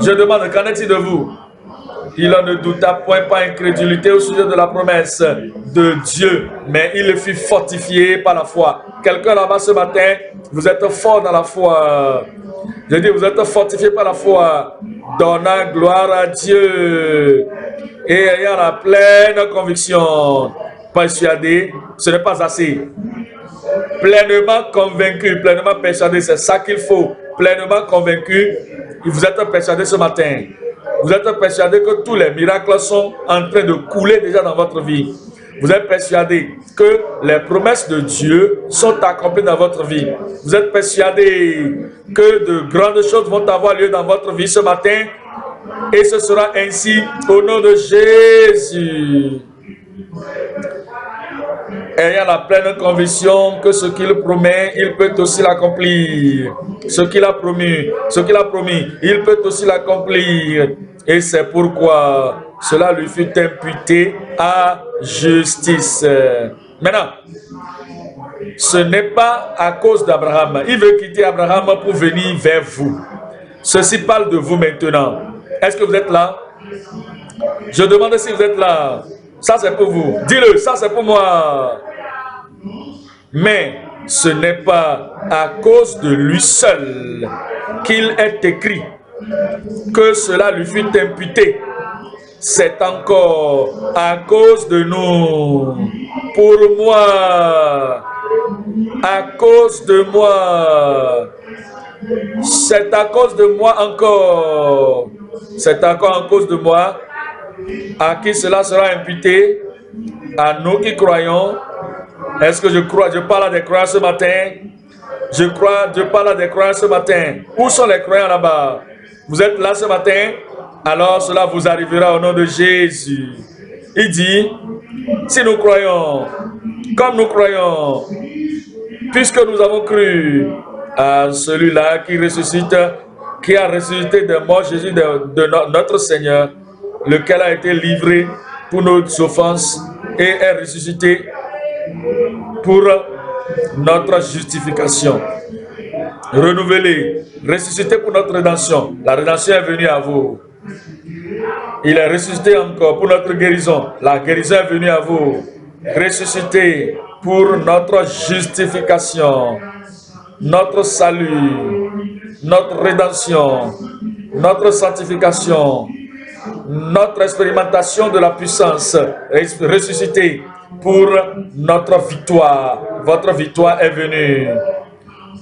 Je demande, qu'en est-il de vous? Il ne douta point pas incrédulité au sujet de la promesse de Dieu, mais il fut fortifié par la foi. Quelqu'un là-bas ce matin, vous êtes fort dans la foi. Je dis, vous êtes fortifié par la foi, donnant gloire à Dieu et ayant la pleine conviction, persuadé, ce n'est pas assez. Pleinement convaincu, pleinement persuadé, c'est ça qu'il faut. Pleinement convaincu, vous êtes persuadé ce matin. Vous êtes persuadé que tous les miracles sont en train de couler déjà dans votre vie. Vous êtes persuadé que les promesses de Dieu sont accomplies dans votre vie. Vous êtes persuadé que de grandes choses vont avoir lieu dans votre vie ce matin. Et ce sera ainsi au nom de Jésus ayant la pleine conviction que ce qu'il promet, il peut aussi l'accomplir. Ce qu'il a promis, ce qu'il a promis, il peut aussi l'accomplir. Et c'est pourquoi cela lui fut imputé à justice. Maintenant, ce n'est pas à cause d'Abraham. Il veut quitter Abraham pour venir vers vous. Ceci parle de vous maintenant. Est-ce que vous êtes là? Je demande si vous êtes là. Ça, c'est pour vous. Dis-le, ça, c'est pour moi. Mais ce n'est pas à cause de lui seul qu'il est écrit que cela lui fut imputé. C'est encore à cause de nous. Pour moi. À cause de moi. C'est à cause de moi encore. C'est encore à cause de moi à qui cela sera imputé À nous qui croyons. Est-ce que je crois Je parle à des croyants ce matin? Je crois, je parle à des croyants ce matin. Où sont les croyants là-bas? Vous êtes là ce matin? Alors cela vous arrivera au nom de Jésus. Il dit, si nous croyons, comme nous croyons, puisque nous avons cru à celui-là qui ressuscite, qui a ressuscité de mort Jésus de notre Seigneur, lequel a été livré pour nos offenses et est ressuscité pour notre justification. Renouvelé, ressuscité pour notre rédemption. La rédemption est venue à vous. Il est ressuscité encore pour notre guérison. La guérison est venue à vous. Ressuscité pour notre justification, notre salut, notre rédemption, notre sanctification, notre expérimentation de la puissance ressuscité pour notre victoire. Votre victoire est venue.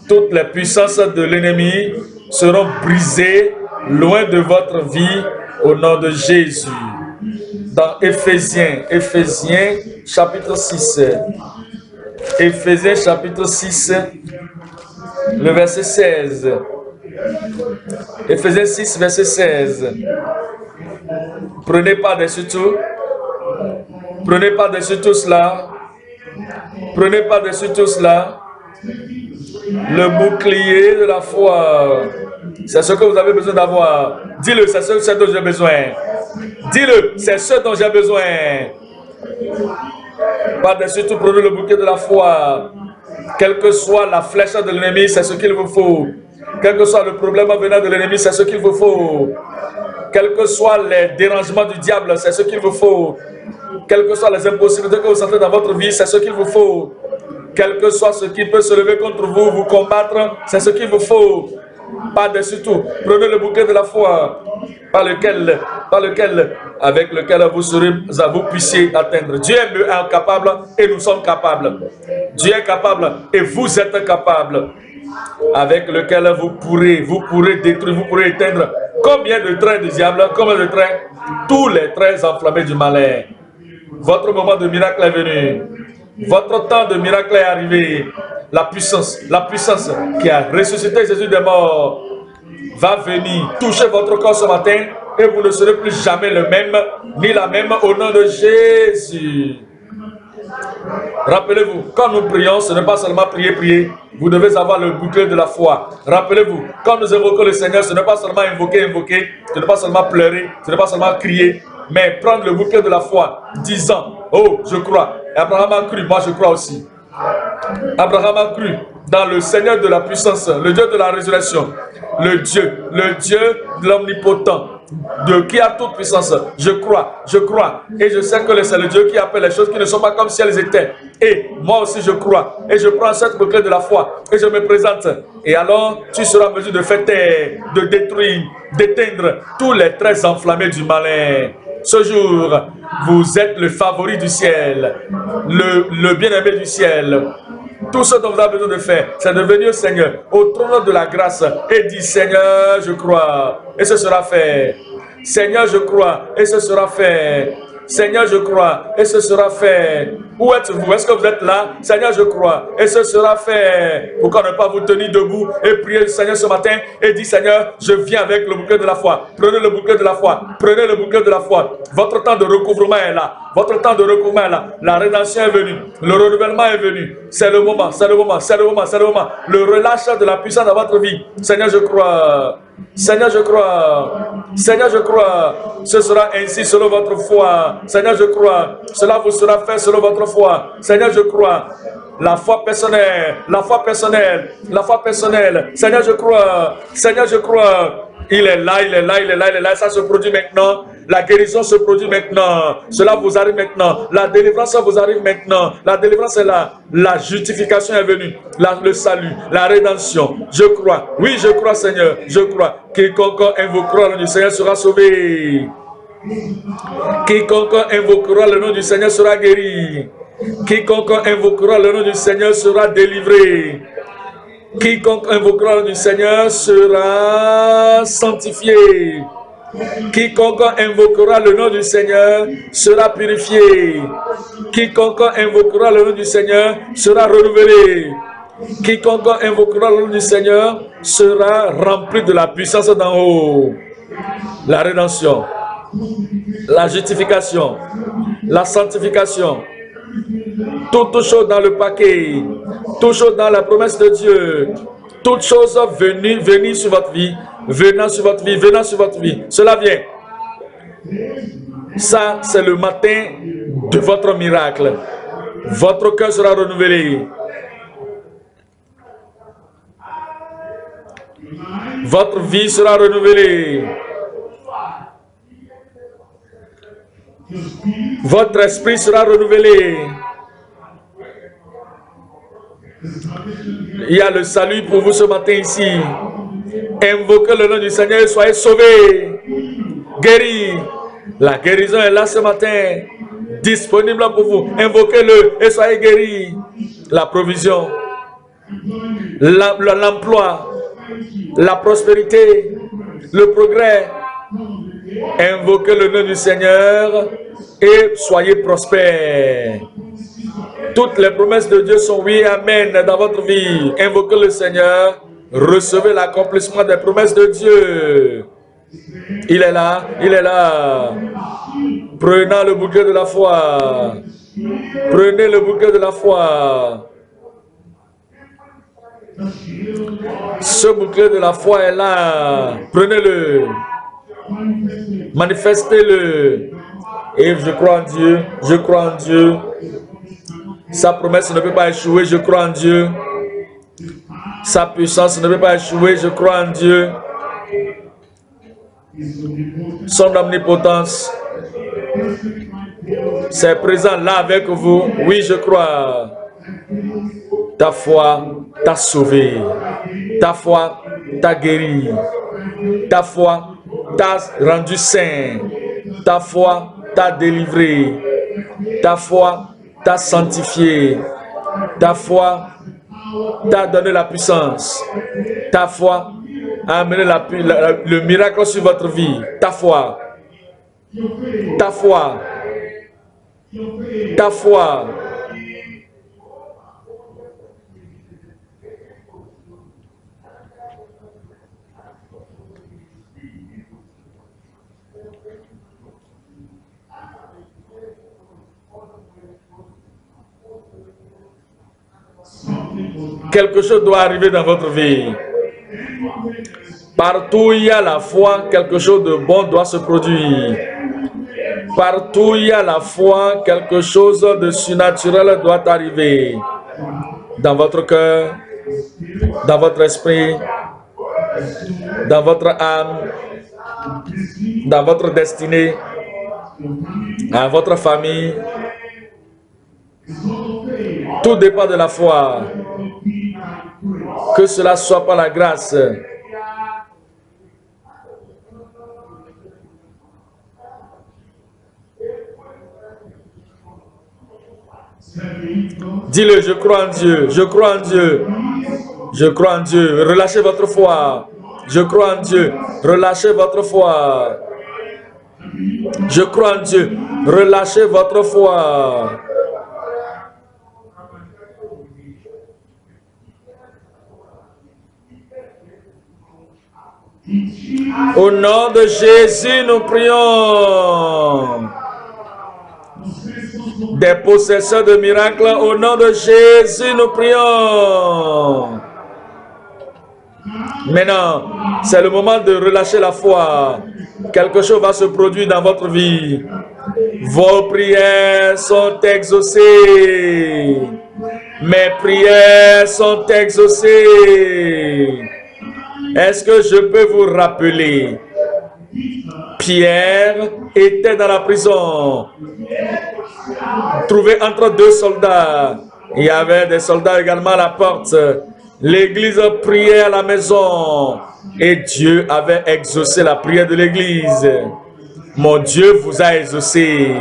Toutes les puissances de l'ennemi seront brisées loin de votre vie au nom de Jésus. Dans Éphésiens, Éphésiens chapitre 6. Éphésiens chapitre 6, le verset 16. Éphésiens 6, verset 16. Prenez pas dessus tout. Prenez pas dessus tout cela. Prenez pas dessus tout cela. Le bouclier de la foi. C'est ce que vous avez besoin d'avoir. Dis-le, c'est ce dont j'ai besoin. Dis-le, c'est ce dont j'ai besoin. Par-dessus tout, prenez le bouquet de la foi. Quelle que soit la flèche de l'ennemi, c'est ce qu'il vous faut. Quel que soit le problème venant de l'ennemi, c'est ce qu'il vous faut. Quels que soient les dérangements du diable, c'est ce qu'il vous faut. Quelles que soient les impossibilités que vous sentez dans votre vie, c'est ce qu'il vous faut. Quel que soit ce qui peut se lever contre vous, vous combattre, c'est ce qu'il vous faut. Par-dessus tout, prenez le bouquet de la foi par lequel, par lequel, avec lequel vous serez, vous puissiez atteindre. Dieu est incapable et nous sommes capables. Dieu est capable et vous êtes capable. Avec lequel vous pourrez, vous pourrez détruire, vous pourrez éteindre combien de traits du diable, combien de traits, tous les traits enflammés du malin. Votre moment de miracle est venu. Votre temps de miracle est arrivé. La puissance, la puissance qui a ressuscité Jésus des morts va venir toucher votre corps ce matin et vous ne serez plus jamais le même, ni la même au nom de Jésus. Rappelez-vous, quand nous prions, ce n'est pas seulement prier, prier. Vous devez avoir le bouclier de la foi. Rappelez-vous, quand nous invoquons le Seigneur, ce n'est pas seulement invoquer, invoquer, ce n'est pas seulement pleurer, ce n'est pas seulement crier, mais prendre le bouquet de la foi, disant, oh, je crois. Abraham a cru, moi je crois aussi. Abraham a cru dans le Seigneur de la puissance, le Dieu de la résurrection, le Dieu, le Dieu de l'omnipotent, de qui a toute puissance. Je crois, je crois. Et je sais que c'est le Dieu qui appelle les choses qui ne sont pas comme si elles étaient. Et moi aussi je crois. Et je prends cette boucle de la foi. Et je me présente. Et alors tu seras en mesure de faire taire, de détruire, d'éteindre tous les traits enflammés du malin. Ce jour, vous êtes le favori du ciel, le, le bien-aimé du ciel. Tout ce dont vous avez besoin de faire, c'est de venir Seigneur, au trône de la grâce, et dire Seigneur, je crois, et ce sera fait. Seigneur, je crois, et ce sera fait. Seigneur, je crois, et ce sera fait. Où êtes-vous? Est-ce que vous êtes là? Seigneur, je crois, et ce sera fait. Pourquoi ne pas vous tenir debout et prier le Seigneur ce matin et dire Seigneur, je viens avec le bouquet de la foi. Prenez le bouquet de la foi. Prenez le bouquet de la foi. Votre temps de recouvrement est là. Votre temps de recouvrement est là. La rédemption est venue. Le renouvellement est venu. C'est le moment, c'est le moment, c'est le moment, c'est le moment. Le relâche de la puissance dans votre vie. Seigneur, je crois. Seigneur, je crois. Seigneur, je crois. Ce sera ainsi selon votre foi. Seigneur, je crois. Cela vous sera fait selon votre foi. Seigneur, je crois. La foi personnelle, la foi personnelle, la foi personnelle. Seigneur, je crois. Seigneur, je crois. Il est là, il est là, il est là, il est là. Ça se produit maintenant. La guérison se produit maintenant. Cela vous arrive maintenant. La délivrance vous arrive maintenant. La délivrance est là. La justification est venue. le salut, la rédemption. Je crois. Oui, je crois, Seigneur. Je crois. Quiconque invoquera le nom du Seigneur sera sauvé. Quiconque invoquera le nom du Seigneur sera guéri. Quiconque invoquera le nom du Seigneur sera délivré. Quiconque invoquera le nom du Seigneur sera sanctifié. Quiconque invoquera le nom du Seigneur sera purifié. Quiconque invoquera le nom du Seigneur sera renouvelé. Quiconque invoquera le nom du Seigneur sera rempli de la puissance d'en haut. La rédemption, la justification, la sanctification, toutes choses dans le paquet, toutes choses dans la promesse de Dieu, toutes choses venues, venues sur votre vie venant sur votre vie, venant sur votre vie. Cela vient. Ça, c'est le matin de votre miracle. Votre cœur sera renouvelé. Votre vie sera renouvelée. Votre esprit sera renouvelé. Il y a le salut pour vous ce matin ici. Invoquez le nom du Seigneur et soyez sauvés, guéris. La guérison est là ce matin, disponible pour vous. Invoquez-le et soyez guéris. La provision, l'emploi, la prospérité, le progrès. Invoquez le nom du Seigneur et soyez prospères. Toutes les promesses de Dieu sont oui, amen dans votre vie. Invoquez le Seigneur. Recevez l'accomplissement des promesses de Dieu. Il est là, il est là. Prenez le bouquet de la foi. Prenez le bouquet de la foi. Ce bouquet de la foi est là. Prenez-le. Manifestez-le. Et je crois en Dieu. Je crois en Dieu. Sa promesse ne peut pas échouer. Je crois en Dieu. Sa puissance ne peut pas échouer. Je crois en Dieu. Son omnipotence. C'est présent là avec vous. Oui, je crois. Ta foi t'a sauvé. Ta foi t'a guéri. Ta foi t'a rendu saint. Ta foi t'a délivré. Ta foi t'a sanctifié. Ta foi t'a donné la puissance. Ta foi a amené le miracle sur votre vie. Ta foi. Ta foi. Ta foi. Quelque chose doit arriver dans votre vie. Partout il y a la foi, quelque chose de bon doit se produire. Partout il y a la foi, quelque chose de surnaturel doit arriver. Dans votre cœur, dans votre esprit, dans votre âme, dans votre destinée, à votre famille. Tout dépend de la foi. Que cela soit par la grâce. Dis-le, je crois en Dieu, je crois en Dieu, je crois en Dieu. Relâchez votre foi. Je crois en Dieu. Relâchez votre foi. Je crois en Dieu. Relâchez votre foi. Au nom de Jésus, nous prions. Des possesseurs de miracles, au nom de Jésus, nous prions. Maintenant, c'est le moment de relâcher la foi. Quelque chose va se produire dans votre vie. Vos prières sont exaucées. Mes prières sont exaucées. Est-ce que je peux vous rappeler Pierre était dans la prison, trouvé entre deux soldats. Il y avait des soldats également à la porte. L'église priait à la maison et Dieu avait exaucé la prière de l'église. Mon Dieu vous a exaucé.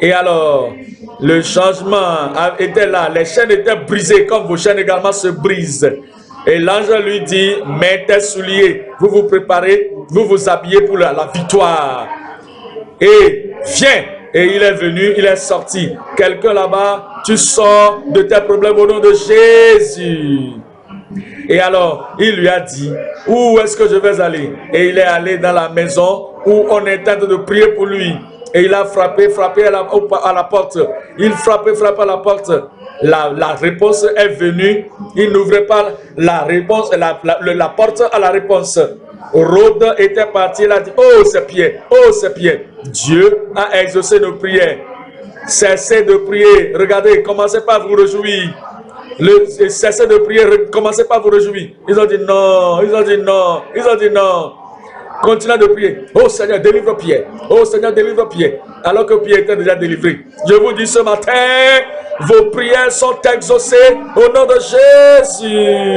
Et alors, le changement était là. Les chaînes étaient brisées comme vos chaînes également se brisent. Et l'ange lui dit, mets tes souliers, vous vous préparez, vous vous habillez pour la, victoire. Et viens. Et il est venu, il est sorti. Quelqu'un là-bas, tu sors de tes problèmes au nom de Jésus. Et alors, il lui a dit, où est-ce que je vais aller? Et il est allé dans la maison où on est en train de prier pour lui. Et il a frappé, frappé à la, à la porte. Il frappait, frappait à la porte la, réponse est venue. Il n'ouvrait pas la réponse, la, la, porte à la réponse. Rode était parti, il a dit, oh c'est pieds, oh c'est pieds. Dieu a exaucé nos prières. Cessez de prier. Regardez, commencez pas à vous réjouir. Cessez de prier, commencez pas à vous réjouir. Ils ont dit non, ils ont dit non, ils ont dit non. Continuez de prier. Oh Seigneur, délivre Pierre. Oh Seigneur, délivre Pierre. Alors que Pierre était déjà délivré. Je vous dis ce matin, vos prières sont exaucées au nom de Jésus.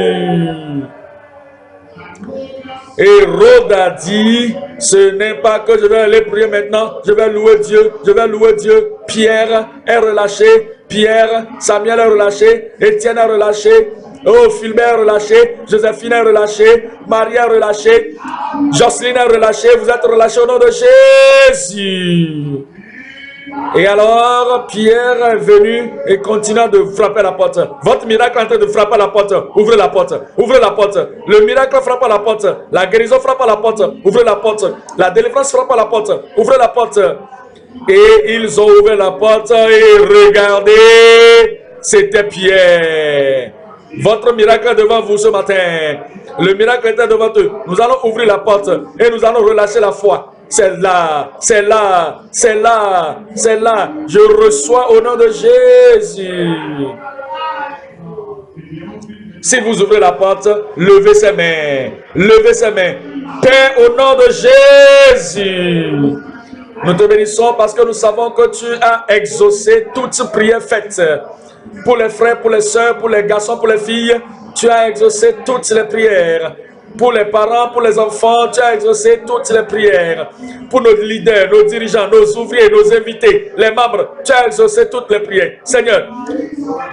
Et Rhoda a dit, ce n'est pas que je vais aller prier maintenant, je vais louer Dieu, je vais louer Dieu. Pierre est relâché, Pierre, Samuel est relâché, Étienne est relâché, Oh, Philbert relâché, Joséphine est relâchée, Marie relâchée, Jocelyne est relâchée, vous êtes relâchés au nom de Jésus. Et alors, Pierre est venu et continua de frapper la porte. Votre miracle est en train de frapper à la porte. Ouvrez la porte. Ouvrez la porte. Le miracle frappe à la porte. La guérison frappe à la porte. Ouvrez la porte. La délivrance frappe à la porte. Ouvrez la porte. Et ils ont ouvert la porte et regardez, c'était Pierre. Votre miracle est devant vous ce matin. Le miracle était devant eux. Nous allons ouvrir la porte et nous allons relâcher la foi. C'est là, c'est là, c'est là, c'est là. Je reçois au nom de Jésus. Si vous ouvrez la porte, levez ses mains. Levez ses mains. Père, au nom de Jésus. Nous te bénissons parce que nous savons que tu as exaucé toute prière faite. Pour les frères, pour les soeurs, pour les garçons, pour les filles, tu as exaucé toutes les prières. Pour les parents, pour les enfants, tu as exaucé toutes les prières. Pour nos leaders, nos dirigeants, nos ouvriers, nos invités, les membres, tu as exaucé toutes les prières. Seigneur,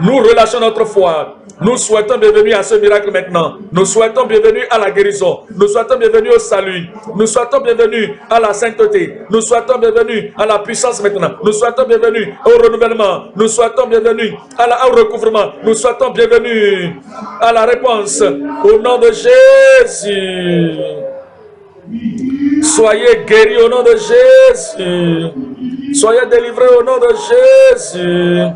nous relâchons notre foi. Nous souhaitons bienvenue à ce miracle maintenant. Nous souhaitons bienvenue à la guérison. Nous souhaitons bienvenue au salut. Nous souhaitons bienvenue à la sainteté. Nous souhaitons bienvenue à la puissance maintenant. Nous souhaitons bienvenue au renouvellement. Nous souhaitons bienvenue à la, au recouvrement. Nous souhaitons bienvenue à la réponse. Au nom de Jésus. Soyez guéris au nom de Jésus. Soyez délivrés au nom de Jésus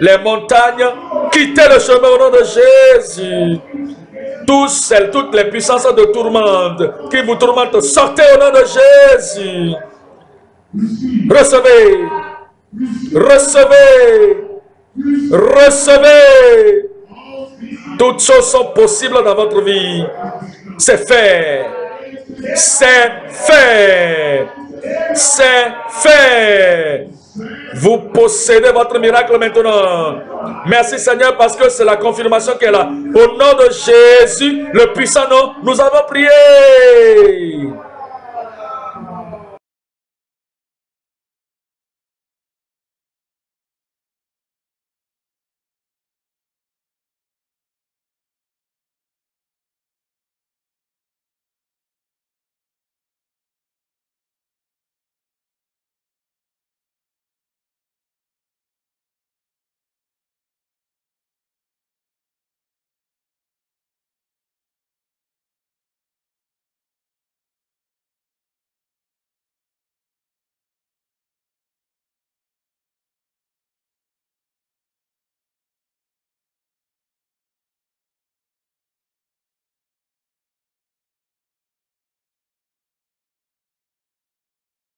les montagnes, quittez le chemin au nom de Jésus. Tous celles, toutes les puissances de tourmente qui vous tourmentent, sortez au nom de Jésus. Recevez, recevez, recevez. Toutes choses sont possibles dans votre vie. C'est fait. C'est fait. C'est fait. Vous possédez votre miracle maintenant. Merci Seigneur parce que c'est la confirmation qu'elle a. Au nom de Jésus, le puissant nom, nous avons prié.